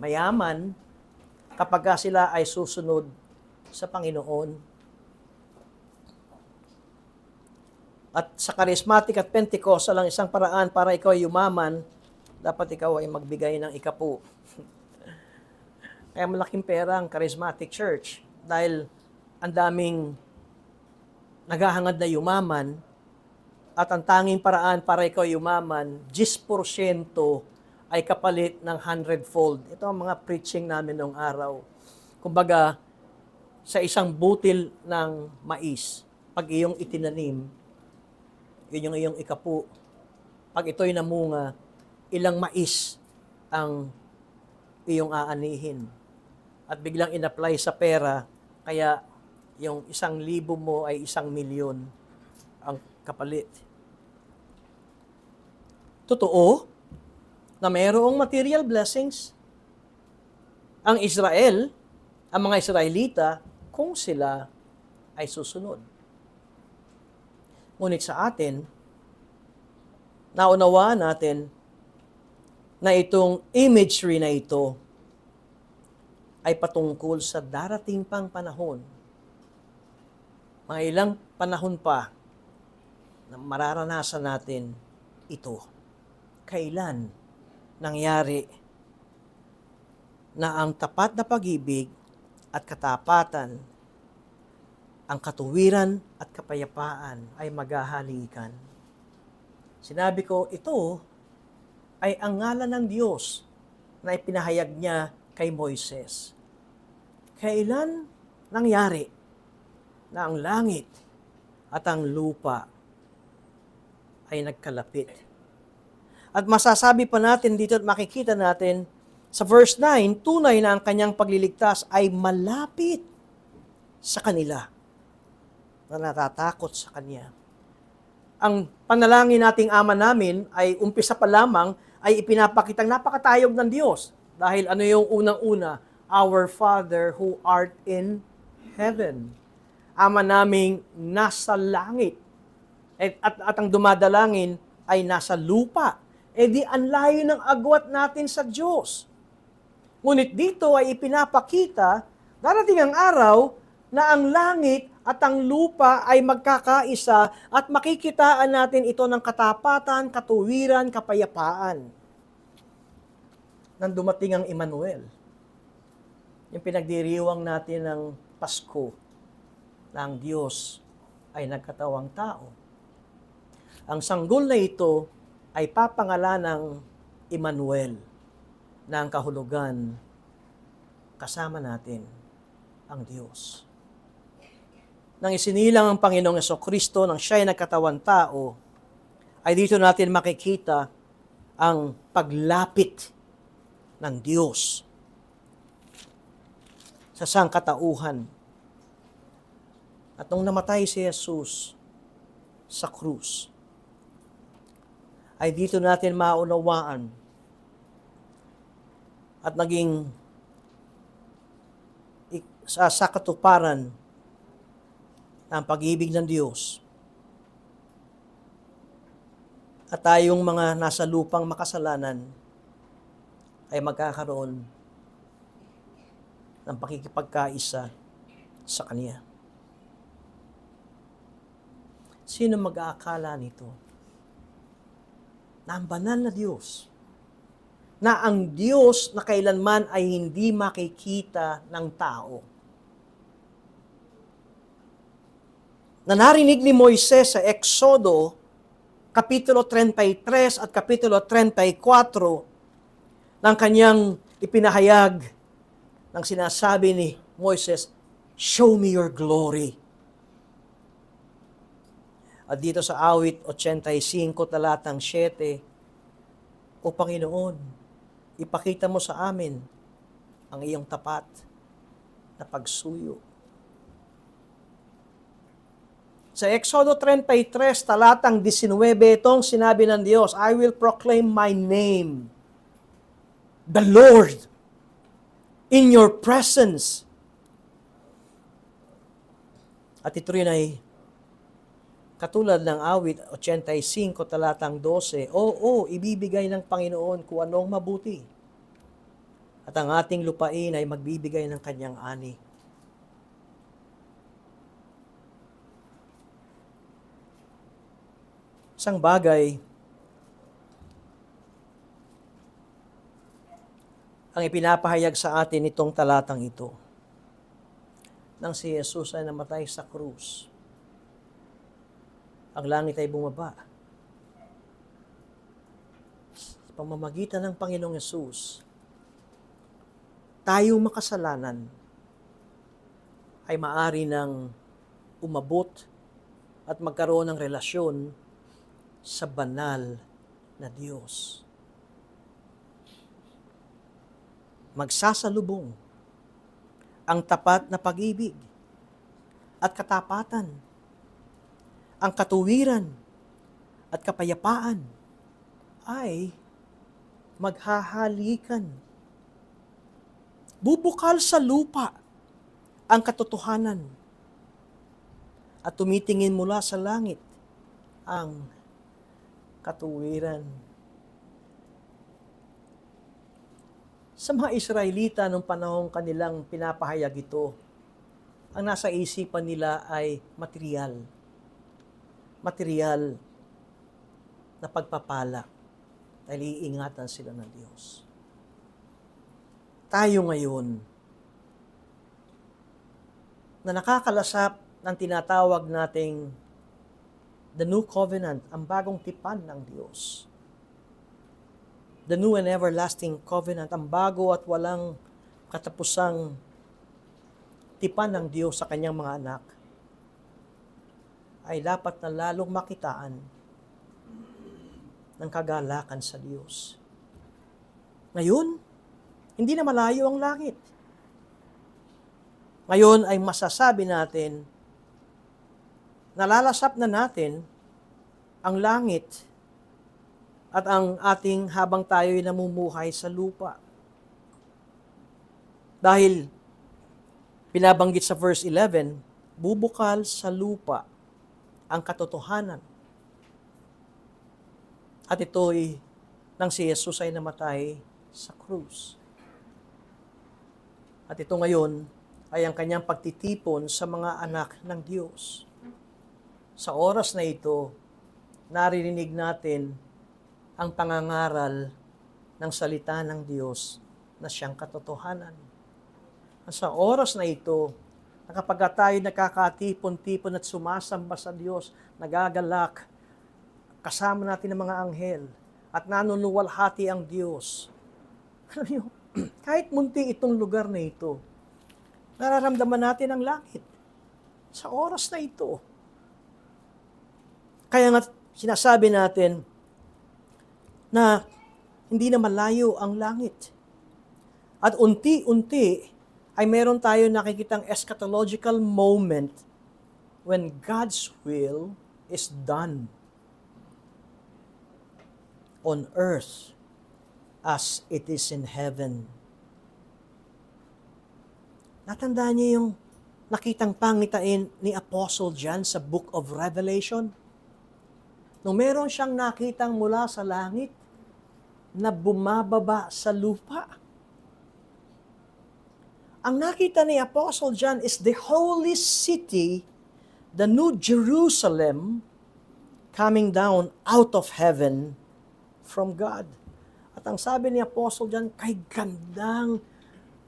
mayaman kapag sila ay susunod sa Panginoon. At sa charismatic at Pentecostal lang isang paraan para ikaw ay yumaman, dapat ikaw ay magbigay ng ikapu. Kaya malaking pera ang charismatic church dahil ang daming naghahangad na yumaman at ang tanging paraan para ikaw yumaman, 10% ay kapalit ng hundredfold. Ito ang mga preaching namin noong araw. Kumbaga, sa isang butil ng mais, pag iyong itinanim, yun yung iyong ikapu. Pag ito'y namunga, ilang mais ang iyong aanihin. At biglang in-apply sa pera, kaya yung isang libo mo ay isang milyon ang kapalit. Totoo na mayroong material blessings ang Israel, ang mga Israelita, kung sila ay susunod. Ngunit sa atin, naunawa natin na itong imagery na ito ay patungkol sa darating pang panahon. Mga ilang panahon pa na mararanasan natin ito. Kailan nangyari na ang tapat na pag-ibig at katapatan ang katuwiran at kapayapaan ay maghahalikan. Sinabi ko, ito ay ang ngalan ng Diyos na ipinahayag niya kay Moises. Kailan nangyari na ang langit at ang lupa ay nagkalapit? At masasabi pa natin dito at makikita natin sa verse 9, tunay na ang kanyang pagliligtas ay malapit sa kanila na natatakot sa Kanya. Ang panalangin nating Ama namin ay umpisa pa lamang ay ipinapakitang napakatayog ng Diyos. Dahil ano yung unang-una? Our Father who art in heaven. Ama naming nasa langit. At, at, at ang dumadalangin ay nasa lupa. E di ang layo ng agwat natin sa Diyos. Ngunit dito ay ipinapakita, darating ang araw na ang langit at ang lupa ay magkakaisa at makikitaan natin ito ng katapatan, katuwiran, kapayapaan. Nang dumating ang Emmanuel, yung pinagdiriwang natin ng Pasko, na ang Diyos ay nagkatawang tao. Ang sanggol na ito ay papangalan ng Emmanuel, na ang kahulugan kasama natin ang Diyos. Nang isinilang ang Panginoong Kristo nang siya ay nagkatawan tao, ay dito natin makikita ang paglapit ng Diyos sa sangkatauhan. At nung namatay si Jesus sa krus, ay dito natin maunawaan at naging sa, sa katuparan ng pag-ibig ng Diyos at tayong mga nasa lupang makasalanan ay magkakaroon ng pakikipagkaisa sa Kanya. Sino mag-aakala nito? Na ang banal na Diyos, na ang Diyos na kailanman ay hindi makikita ng tao. Na narinig ni Moises sa Exodo, Kapitulo 33 at Kapitulo 34 ng kanyang ipinahayag ng sinasabi ni Moises, Show me your glory. At dito sa awit 85 talatang 7, O Panginoon, ipakita mo sa amin ang iyong tapat na pagsuyo. Sa Exodo 33, talatang 19, itong sinabi ng Diyos, I will proclaim my name, the Lord, in your presence. At ito rin ay katulad ng awit 85 talatang 12, Oo, ibibigay ng Panginoon kung anong mabuti. At ang ating lupain ay magbibigay ng kanyang ani. Isang bagay ang ipinapahayag sa atin itong talatang ito. Nang si Jesus ay namatay sa krus, ang langit ay bumaba. Sa pamamagitan ng Panginoong Yesus, tayong makasalanan ay maari ng umabot at magkaroon ng relasyon sa banal na Diyos. Magsasalubong ang tapat na pag-ibig at katapatan, ang katuwiran at kapayapaan ay maghahalikan. Bubukal sa lupa ang katotohanan at tumitingin mula sa langit ang katuwiran. Sa mga Israelita nung panahong kanilang pinapahayag ito, ang nasa isipan nila ay material. Material na pagpapala dahil iingatan sila ng Diyos. Tayo ngayon na nakakalasap ng tinatawag nating the new covenant, ang bagong tipan ng Diyos. The new and everlasting covenant, ang bago at walang katapusang tipan ng Diyos sa kanyang mga anak, ay dapat na lalong makitaan ng kagalakan sa Diyos. Ngayon, hindi na malayo ang langit. Ngayon ay masasabi natin nalalasap na natin ang langit at ang ating habang tayo'y namumuhay sa lupa. Dahil pinabanggit sa verse 11, bubukal sa lupa ang katotohanan. At ito'y nang si Jesus ay namatay sa krus. At ito ngayon ay ang kanyang pagtitipon sa mga anak ng Diyos sa oras na ito, naririnig natin ang pangangaral ng salita ng Diyos na siyang katotohanan. Sa oras na ito, na kapag tayo nakakatipon-tipon at sumasamba sa Diyos, nagagalak, kasama natin ang mga anghel, at nanunuluwalhati ang Diyos. Alam niyo, kahit munti itong lugar na ito, nararamdaman natin ang langit sa oras na ito. Kaya nga sinasabi natin na hindi na malayo ang langit. At unti-unti ay meron tayo nakikitang eschatological moment when God's will is done on earth as it is in heaven. Natandaan niyo yung nakitang pangitain ni Apostle John sa Book of Revelation? Nung meron siyang nakitang mula sa langit na bumababa sa lupa. Ang nakita ni Apostle John is the holy city, the new Jerusalem, coming down out of heaven from God. At ang sabi ni Apostle John, kay gandang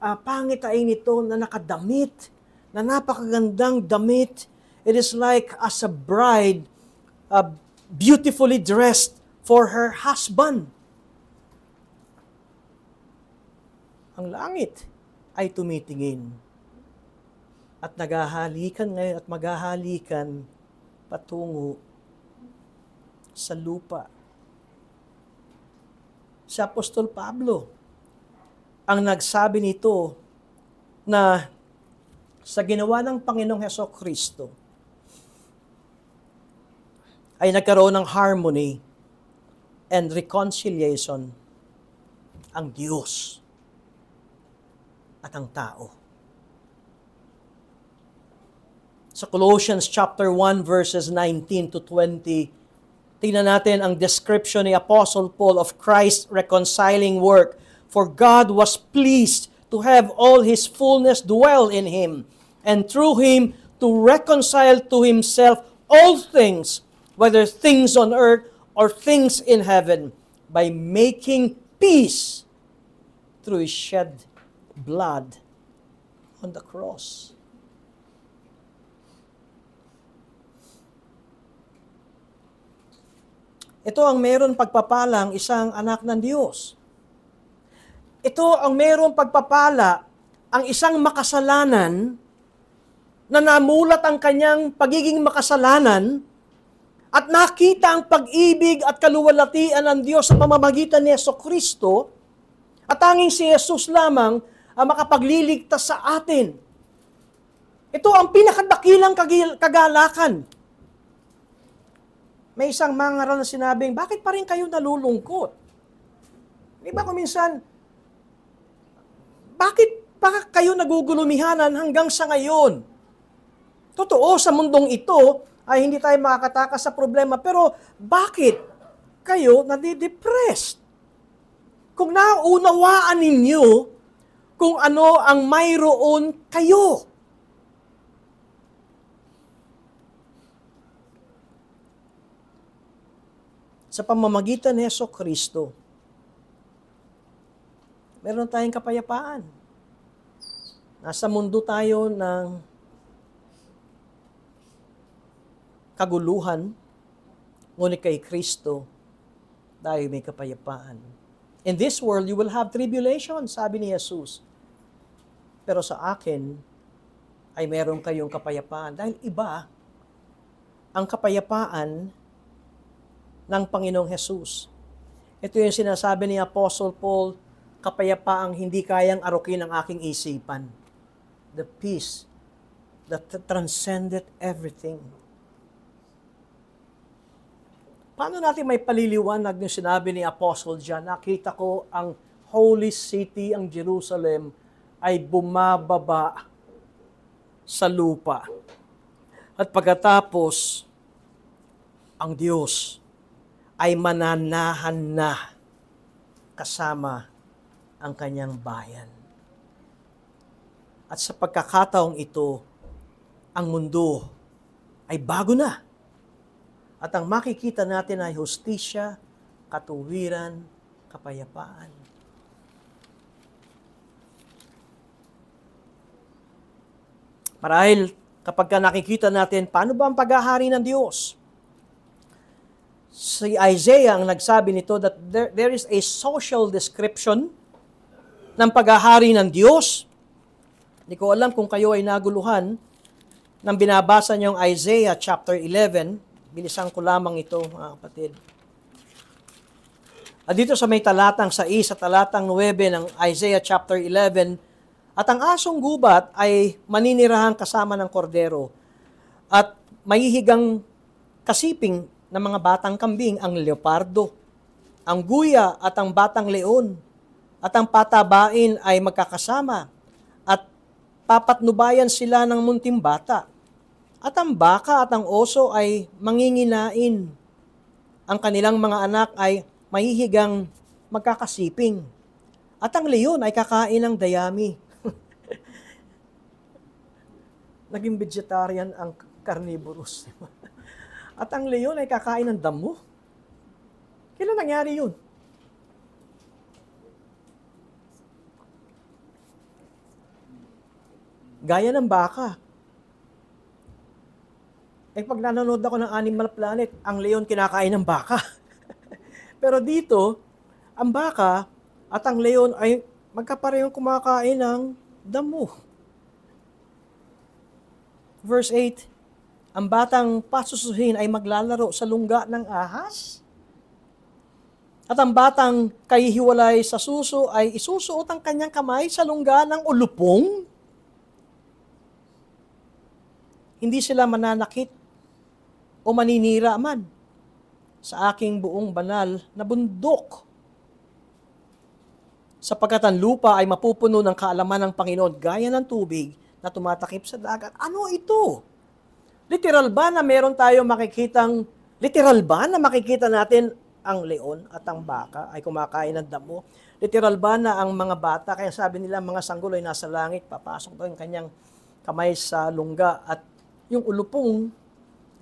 uh, pangitain nito na nakadamit, na napakagandang damit. It is like as a bride uh, beautifully dressed for her husband. Ang langit ay tumitingin at naghahalikan ngayon at maghahalikan patungo sa lupa. Si Apostol Pablo ang nagsabi nito na sa ginawa ng Panginoong Heso Kristo ay nagkaroon ng harmony and reconciliation ang Diyos at ang tao. Sa Colossians chapter 1 verses 19 to 20, tingnan natin ang description ni Apostle Paul of Christ's reconciling work. For God was pleased to have all his fullness dwell in him, and through him to reconcile to himself all things, whether things on earth or things in heaven, by making peace through his shed blood on the cross. Ito ang meron pagpapalang isang anak ng Diyos. Ito ang meron pagpapala ang isang makasalanan na namulat ang kanyang pagiging makasalanan at nakita ang pag-ibig at kaluwalhatian ng Diyos sa pamamagitan ni Yeso Kristo at tanging si Jesus lamang ang makapagliligtas sa atin. Ito ang pinakadakilang kagalakan. May isang mangaral na sinabing, bakit pa rin kayo nalulungkot? Di ba kung minsan, bakit pa kayo nagugulumihanan hanggang sa ngayon? Totoo, sa mundong ito, ay hindi tayo makakatakas sa problema. Pero bakit kayo nadidepressed? Kung naunawaan ninyo kung ano ang mayroon kayo. Sa pamamagitan ni Yeso Kristo, meron tayong kapayapaan. Nasa mundo tayo ng kaguluhan, ngunit kay Kristo, dahil may kapayapaan. In this world, you will have tribulation, sabi ni Jesus. Pero sa akin, ay meron kayong kapayapaan. Dahil iba ang kapayapaan ng Panginoong Jesus. Ito yung sinasabi ni Apostle Paul, kapayapaang hindi kayang arukin ng aking isipan. The peace that transcended everything. Paano natin may paliliwanag ng sinabi ni Apostle John? Nakita ko ang holy city, ang Jerusalem, ay bumababa sa lupa. At pagkatapos, ang Diyos ay mananahan na kasama ang kanyang bayan. At sa pagkakataong ito, ang mundo ay bago na. At ang makikita natin ay hustisya, katuwiran, kapayapaan. Marahil kapag ka nakikita natin, paano ba ang paghahari ng Diyos? si Isaiah ang nagsabi nito that there, there is a social description ng paghahari ng Diyos. Hindi ko alam kung kayo ay naguluhan nang binabasa niyong Isaiah chapter 11. Bilisan ko lamang ito, mga kapatid. At dito sa may talatang 6 sa talatang 9 ng Isaiah chapter 11, at ang asong gubat ay maninirahan kasama ng kordero. At mahihigang kasiping ng mga batang kambing ang leopardo, ang guya at ang batang leon, at ang patabain ay magkakasama, at papatnubayan sila ng munting bata. At ang baka at ang oso ay manginginain. Ang kanilang mga anak ay mahihigang magkakasiping. At ang leon ay kakain ng dayami. Naging vegetarian ang carnivorous. At ang leon ay kakain ng damo. Kailan nangyari yun? Gaya ng baka. Eh pag nanonood ako ng Animal Planet, ang leon kinakain ng baka. Pero dito, ang baka at ang leon ay magkaparehong kumakain ng damo. Verse 8, ang batang pasusuhin ay maglalaro sa lungga ng ahas. At ang batang kahihiwalay sa suso ay isusuot ang kanyang kamay sa lungga ng ulupong. Hindi sila mananakit o maninira man sa aking buong banal na bundok. Sapagkat ang lupa ay mapupuno ng kaalaman ng Panginoon gaya ng tubig na tumatakip sa dagat. Ano ito? Literal ba na meron tayong makikitang, literal ba na makikita natin ang leon at ang baka ay kumakain ng damo? Literal ba na ang mga bata, kaya sabi nila mga sanggol ay nasa langit, papasok daw yung kanyang kamay sa lungga at yung ulupong,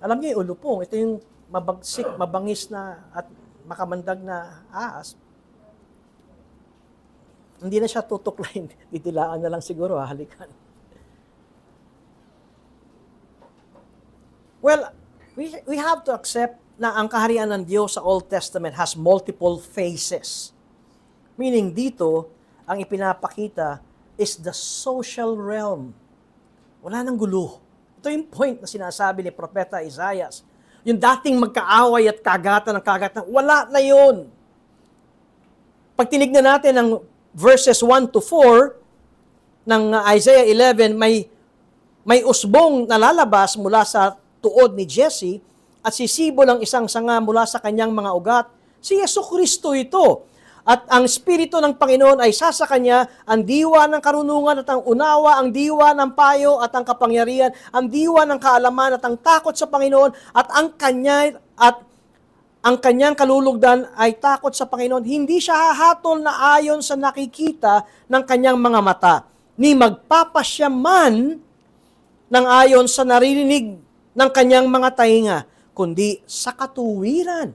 alam niyo ulupong, ito yung mabagsik, mabangis na at makamandag na ahas. Hindi na siya tutuklayin, titilaan na lang siguro, hahalikan. Well, we, we have to accept na ang kaharian ng Diyos sa Old Testament has multiple phases. Meaning dito, ang ipinapakita is the social realm. Wala nang gulo. Ito yung point na sinasabi ni Propeta Isaiah. Yung dating magkaaway at kagatan ng kagatan, wala na yun. Pag tinignan natin ang verses 1 to 4 ng Isaiah 11, may may usbong nalalabas mula sa tuod ni Jesse at sisibo ng isang sanga mula sa kanyang mga ugat. Si Yeso Kristo ito. At ang Espiritu ng Panginoon ay sasa kanya ang diwa ng karunungan at ang unawa, ang diwa ng payo at ang kapangyarihan, ang diwa ng kaalaman at ang takot sa Panginoon at ang kanya at ang kanyang kalulugdan ay takot sa Panginoon. Hindi siya hahatol na ayon sa nakikita ng kanyang mga mata, ni magpapasya man ng ayon sa naririnig ng kanyang mga tainga, kundi sa katuwiran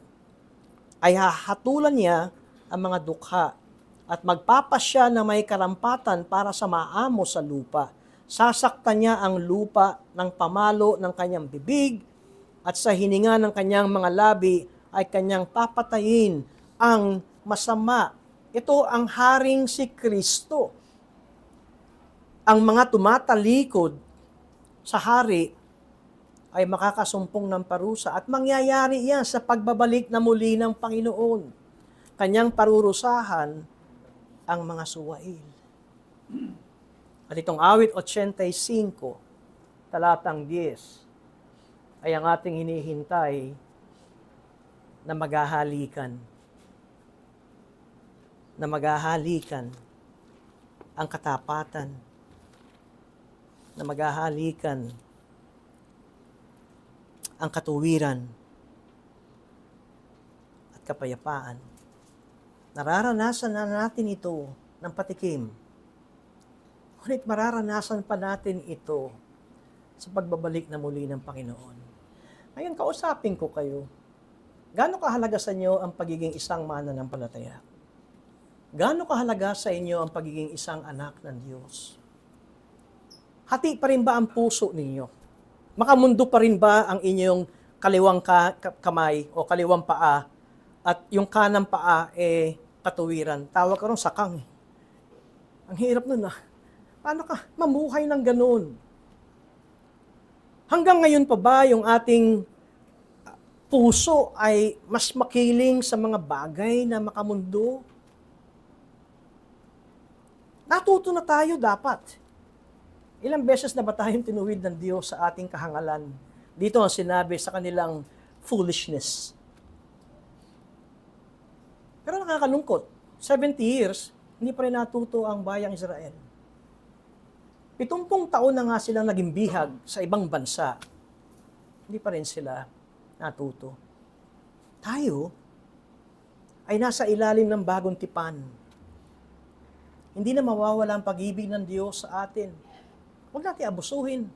ay hahatulan niya ang mga dukha at magpapasya na may karampatan para sa maamo sa lupa. Sasaktan niya ang lupa ng pamalo ng kanyang bibig at sa hininga ng kanyang mga labi ay kanyang papatayin ang masama. Ito ang haring si Kristo. Ang mga tumatalikod sa hari ay makakasumpong ng parusa at mangyayari yan sa pagbabalik na muli ng Panginoon. Kanyang parurusahan ang mga suwail. At itong awit 85, talatang 10, ay ang ating hinihintay na maghahalikan. Na maghahalikan ang katapatan. Na maghahalikan ang katuwiran at kapayapaan. Nararanasan na natin ito ng patikim. Ngunit mararanasan pa natin ito sa pagbabalik na muli ng Panginoon. Ngayon, kausapin ko kayo. Gaano kahalaga sa inyo ang pagiging isang mananampalataya? Gaano kahalaga sa inyo ang pagiging isang anak ng Diyos? Hati pa rin ba ang puso ninyo? Makamundo pa rin ba ang inyong kaliwang ka, kamay o kaliwang paa at yung kanang paa eh katuwiran. Tawag ka ron sakang. Ang hirap nun ah. Paano ka mamuhay ng ganun? Hanggang ngayon pa ba yung ating puso ay mas makiling sa mga bagay na makamundo? Natuto na tayo dapat. Ilang beses na ba tayong tinuwid ng Diyos sa ating kahangalan? Dito ang sinabi sa kanilang foolishness. Pero nakakalungkot. 70 years, hindi pa rin natuto ang bayang Israel. Pitumpung taon na nga silang naging bihag sa ibang bansa. Hindi pa rin sila natuto. Tayo ay nasa ilalim ng bagong tipan. Hindi na mawawala ang pag-ibig ng Diyos sa atin. Huwag natin abusuhin.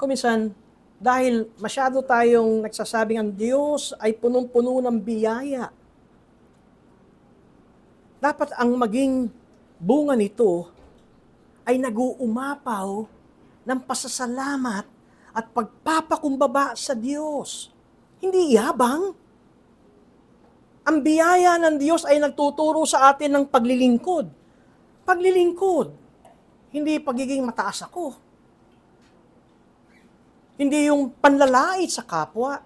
Kuminsan, dahil masyado tayong nagsasabing ang Diyos ay punong-puno ng biyaya dapat ang maging bunga nito ay nag-uumapaw ng pasasalamat at pagpapakumbaba sa Diyos. Hindi yabang. Ang biyaya ng Diyos ay nagtuturo sa atin ng paglilingkod. Paglilingkod. Hindi pagiging mataas ako. Hindi yung panlalait sa kapwa.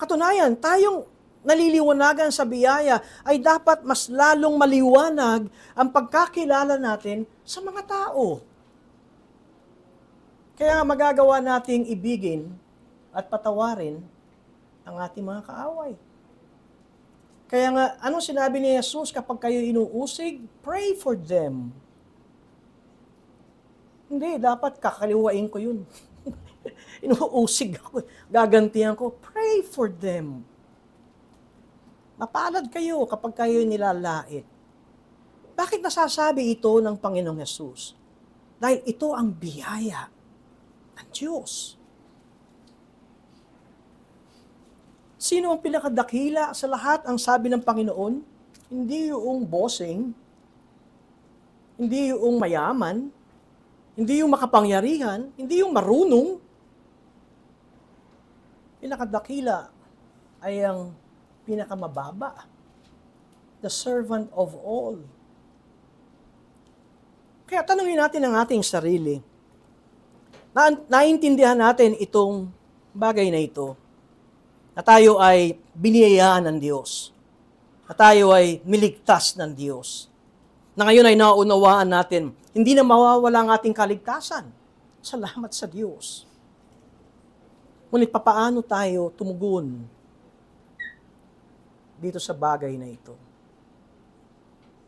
Katunayan, tayong naliliwanagan sa biyaya ay dapat mas lalong maliwanag ang pagkakilala natin sa mga tao. Kaya magagawa nating ibigin at patawarin ang ating mga kaaway. Kaya nga, ano sinabi ni Jesus kapag kayo inuusig? Pray for them. Hindi, dapat kakaliwain ko yun. inuusig ako, gagantihan ko. Pray for them. Mapalad kayo kapag kayo nilalait. Bakit nasasabi ito ng Panginoong Yesus? Dahil ito ang biyaya ng Diyos. Sino ang pinakadakila sa lahat ang sabi ng Panginoon? Hindi yung bossing, hindi yung mayaman, hindi yung makapangyarihan, hindi yung marunong. Pinakadakila ay ang pinakamababa. The servant of all. Kaya tanungin natin ang ating sarili. Na, naintindihan natin itong bagay na ito. Na tayo ay biniyayaan ng Diyos. Na tayo ay miligtas ng Diyos. Na ngayon ay naunawaan natin, hindi na mawawala ang ating kaligtasan. Salamat sa Diyos. Ngunit papaano tayo tumugon dito sa bagay na ito.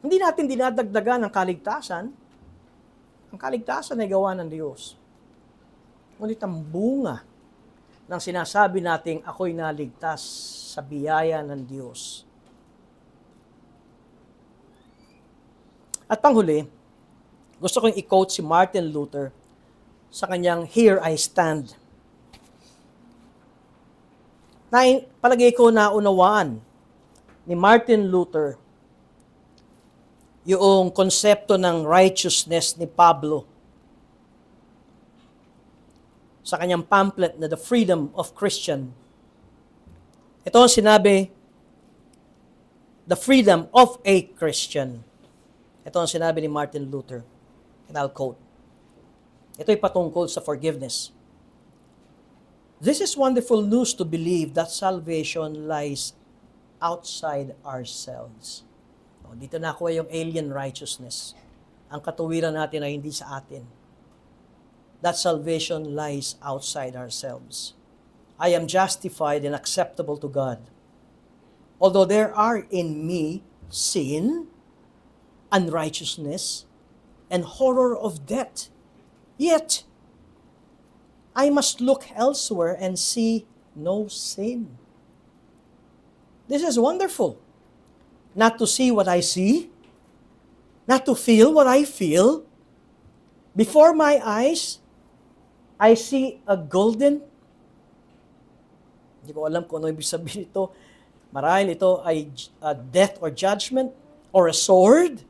Hindi natin dinadagdagan ang kaligtasan. Ang kaligtasan ay gawa ng Diyos. Ngunit ang bunga ng sinasabi nating ako'y naligtas sa biyaya ng Diyos. At panghuli, gusto kong i-quote si Martin Luther sa kanyang Here I Stand. Na palagay ko na unawaan ni Martin Luther yung konsepto ng righteousness ni Pablo sa kanyang pamphlet na The Freedom of Christian. Ito ang sinabi, The Freedom of a Christian. Ito ang sinabi ni Martin Luther. And I'll quote. Ito'y patungkol sa forgiveness. This is wonderful news to believe that salvation lies outside ourselves. O, dito nakuha yung alien righteousness. Ang katuwiran natin ay hindi sa atin. That salvation lies outside ourselves. I am justified and acceptable to God. Although there are in me sin, unrighteousness, and horror of death, yet I must look elsewhere and see no sin. This is wonderful. Not to see what I see, not to feel what I feel. Before my eyes, I see a golden, hindi ko alam kung ano ibig sabihin ito. Marahil ito ay a death or judgment, or a sword,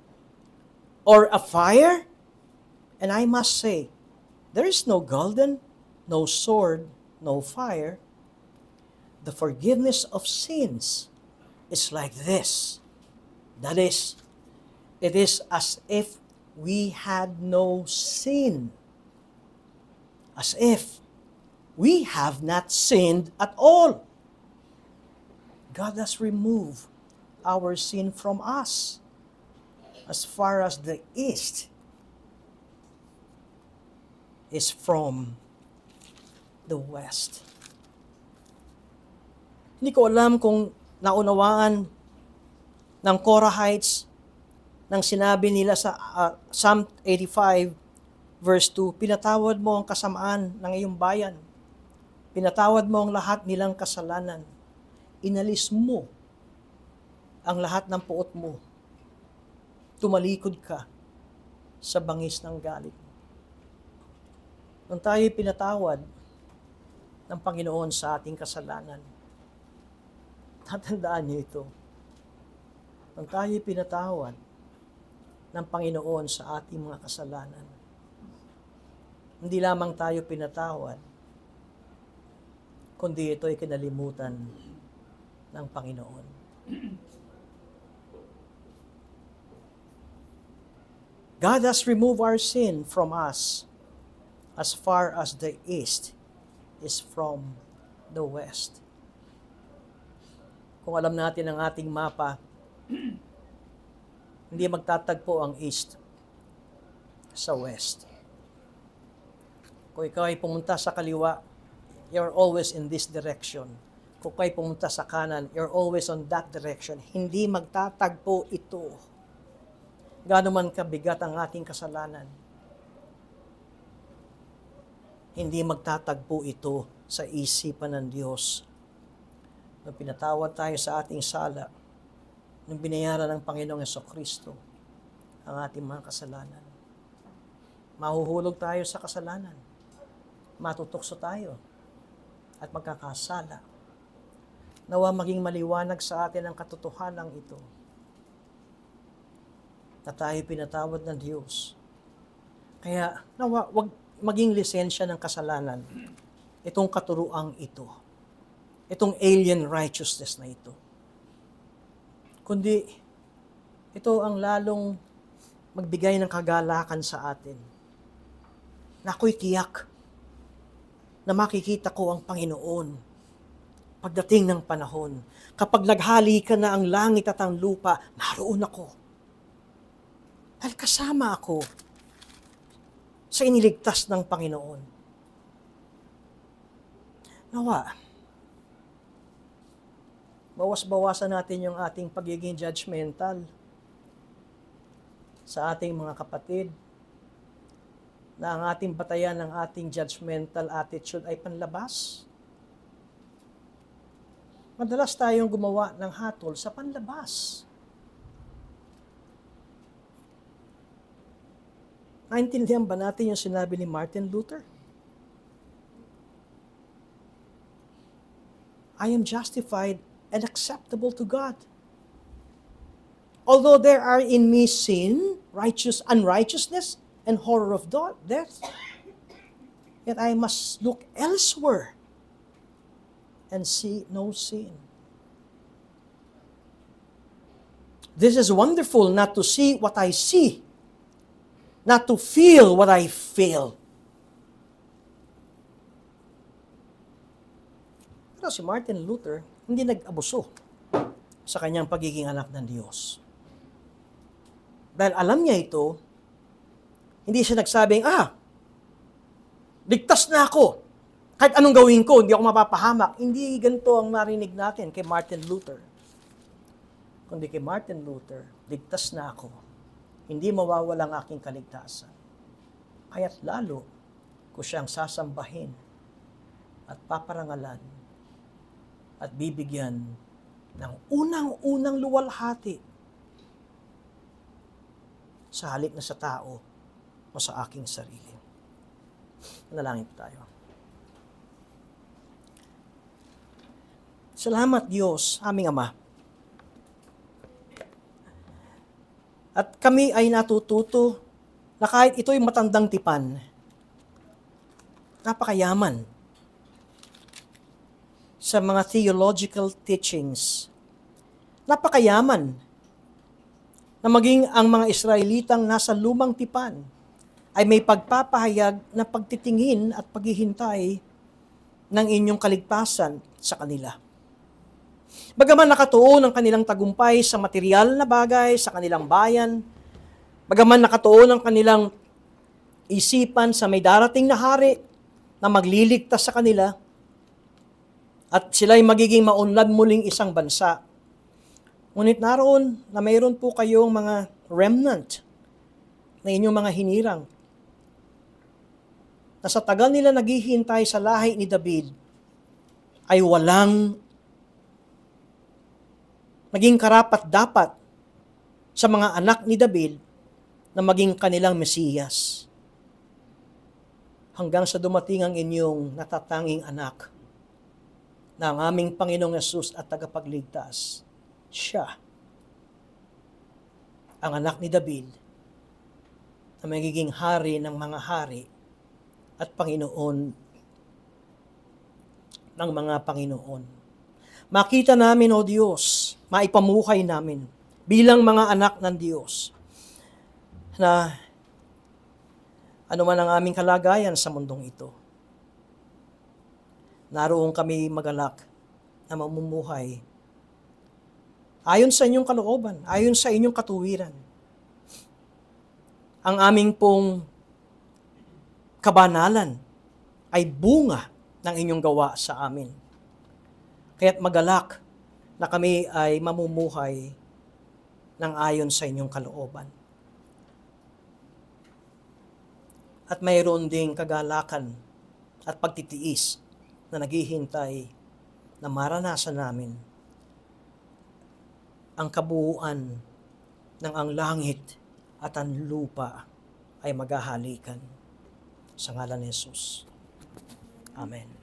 or a fire. And I must say, there is no golden, no sword, no fire, the forgiveness of sins is like this. That is, it is as if we had no sin. As if we have not sinned at all. God has removed our sin from us as far as the east is from the west. Hindi ko alam kung naunawaan ng Korahites nang sinabi nila sa uh, Psalm 85 verse 2, Pinatawad mo ang kasamaan ng iyong bayan. Pinatawad mo ang lahat nilang kasalanan. Inalis mo ang lahat ng puot mo. Tumalikod ka sa bangis ng galit. Nung tayo pinatawad ng Panginoon sa ating kasalanan, tatandaan niyo ito. Nung tayo pinatawad ng Panginoon sa ating mga kasalanan, hindi lamang tayo pinatawad, kundi ito ay kinalimutan ng Panginoon. God has removed our sin from us as far as the east is from the west. Kung alam natin ang ating mapa, hindi magtatagpo ang east sa west. Kung ikaw ay pumunta sa kaliwa, you're always in this direction. Kung ikaw ay pumunta sa kanan, you're always on that direction. Hindi magtatagpo ito gaano man kabigat ang ating kasalanan. Hindi magtatagpo ito sa isipan ng Diyos. Nung pinatawad tayo sa ating sala, nung binayaran ng Panginoong Yeso Kristo ang ating mga kasalanan. Mahuhulog tayo sa kasalanan. Matutokso tayo at magkakasala. Nawa maging maliwanag sa atin ang katotohanan ito na tayo pinatawad ng Diyos. Kaya, nawa, wag maging lisensya ng kasalanan itong katuruang ito. Itong alien righteousness na ito. Kundi, ito ang lalong magbigay ng kagalakan sa atin. Na ako'y tiyak na makikita ko ang Panginoon pagdating ng panahon. Kapag naghali ka na ang langit at ang lupa, naroon ako dahil kasama ako sa iniligtas ng Panginoon. Nawa, bawas-bawasan natin yung ating pagiging judgmental sa ating mga kapatid na ang ating batayan ng ating judgmental attitude ay panlabas. Madalas tayong gumawa ng hatol sa panlabas. Naintindihan ba natin yung sinabi ni Martin Luther? I am justified and acceptable to God. Although there are in me sin, righteous unrighteousness, and horror of death, yet I must look elsewhere and see no sin. This is wonderful not to see what I see, not to feel what I feel. Martin Luther, hindi nag-abuso sa kanyang pagiging anak ng Diyos. Dahil alam niya ito, hindi siya nagsabing, ah, ligtas na ako. Kahit anong gawin ko, hindi ako mapapahamak. Hindi ganito ang marinig natin kay Martin Luther. Kundi kay Martin Luther, ligtas na ako hindi mawawala ang aking kaligtasan. Kaya't lalo ko siyang sasambahin at paparangalan at bibigyan ng unang-unang luwalhati sa halip na sa tao o sa aking sarili. Nalangin tayo. Salamat Diyos, aming Ama At kami ay natututo na kahit ito'y matandang tipan, napakayaman sa mga theological teachings. Napakayaman na maging ang mga Israelitang nasa lumang tipan ay may pagpapahayag na pagtitingin at paghihintay ng inyong kaligtasan sa kanila. Bagaman nakatuon ang kanilang tagumpay sa material na bagay sa kanilang bayan, bagaman nakatuon ang kanilang isipan sa may darating na hari na magliligtas sa kanila, at sila'y magiging maunlad muling isang bansa. Ngunit naroon na mayroon po kayong mga remnant na inyong mga hinirang na sa tagal nila naghihintay sa lahi ni David ay walang naging karapat dapat sa mga anak ni David na maging kanilang Mesiyas. Hanggang sa dumating ang inyong natatanging anak na ang aming Panginoong Yesus at tagapagligtas. Siya, ang anak ni David, na magiging hari ng mga hari at Panginoon ng mga Panginoon. Makita namin, O Diyos, maipamuhay namin bilang mga anak ng Diyos na ano man ang aming kalagayan sa mundong ito. Naroon kami magalak na mamumuhay ayon sa inyong kalooban, ayon sa inyong katuwiran. Ang aming pong kabanalan ay bunga ng inyong gawa sa amin. Kaya't magalak na kami ay mamumuhay ng ayon sa inyong kalooban. At mayroon ding kagalakan at pagtitiis na naghihintay na maranasan namin ang kabuuan ng ang langit at ang lupa ay maghahalikan sa ngalan ni Jesus. Amen.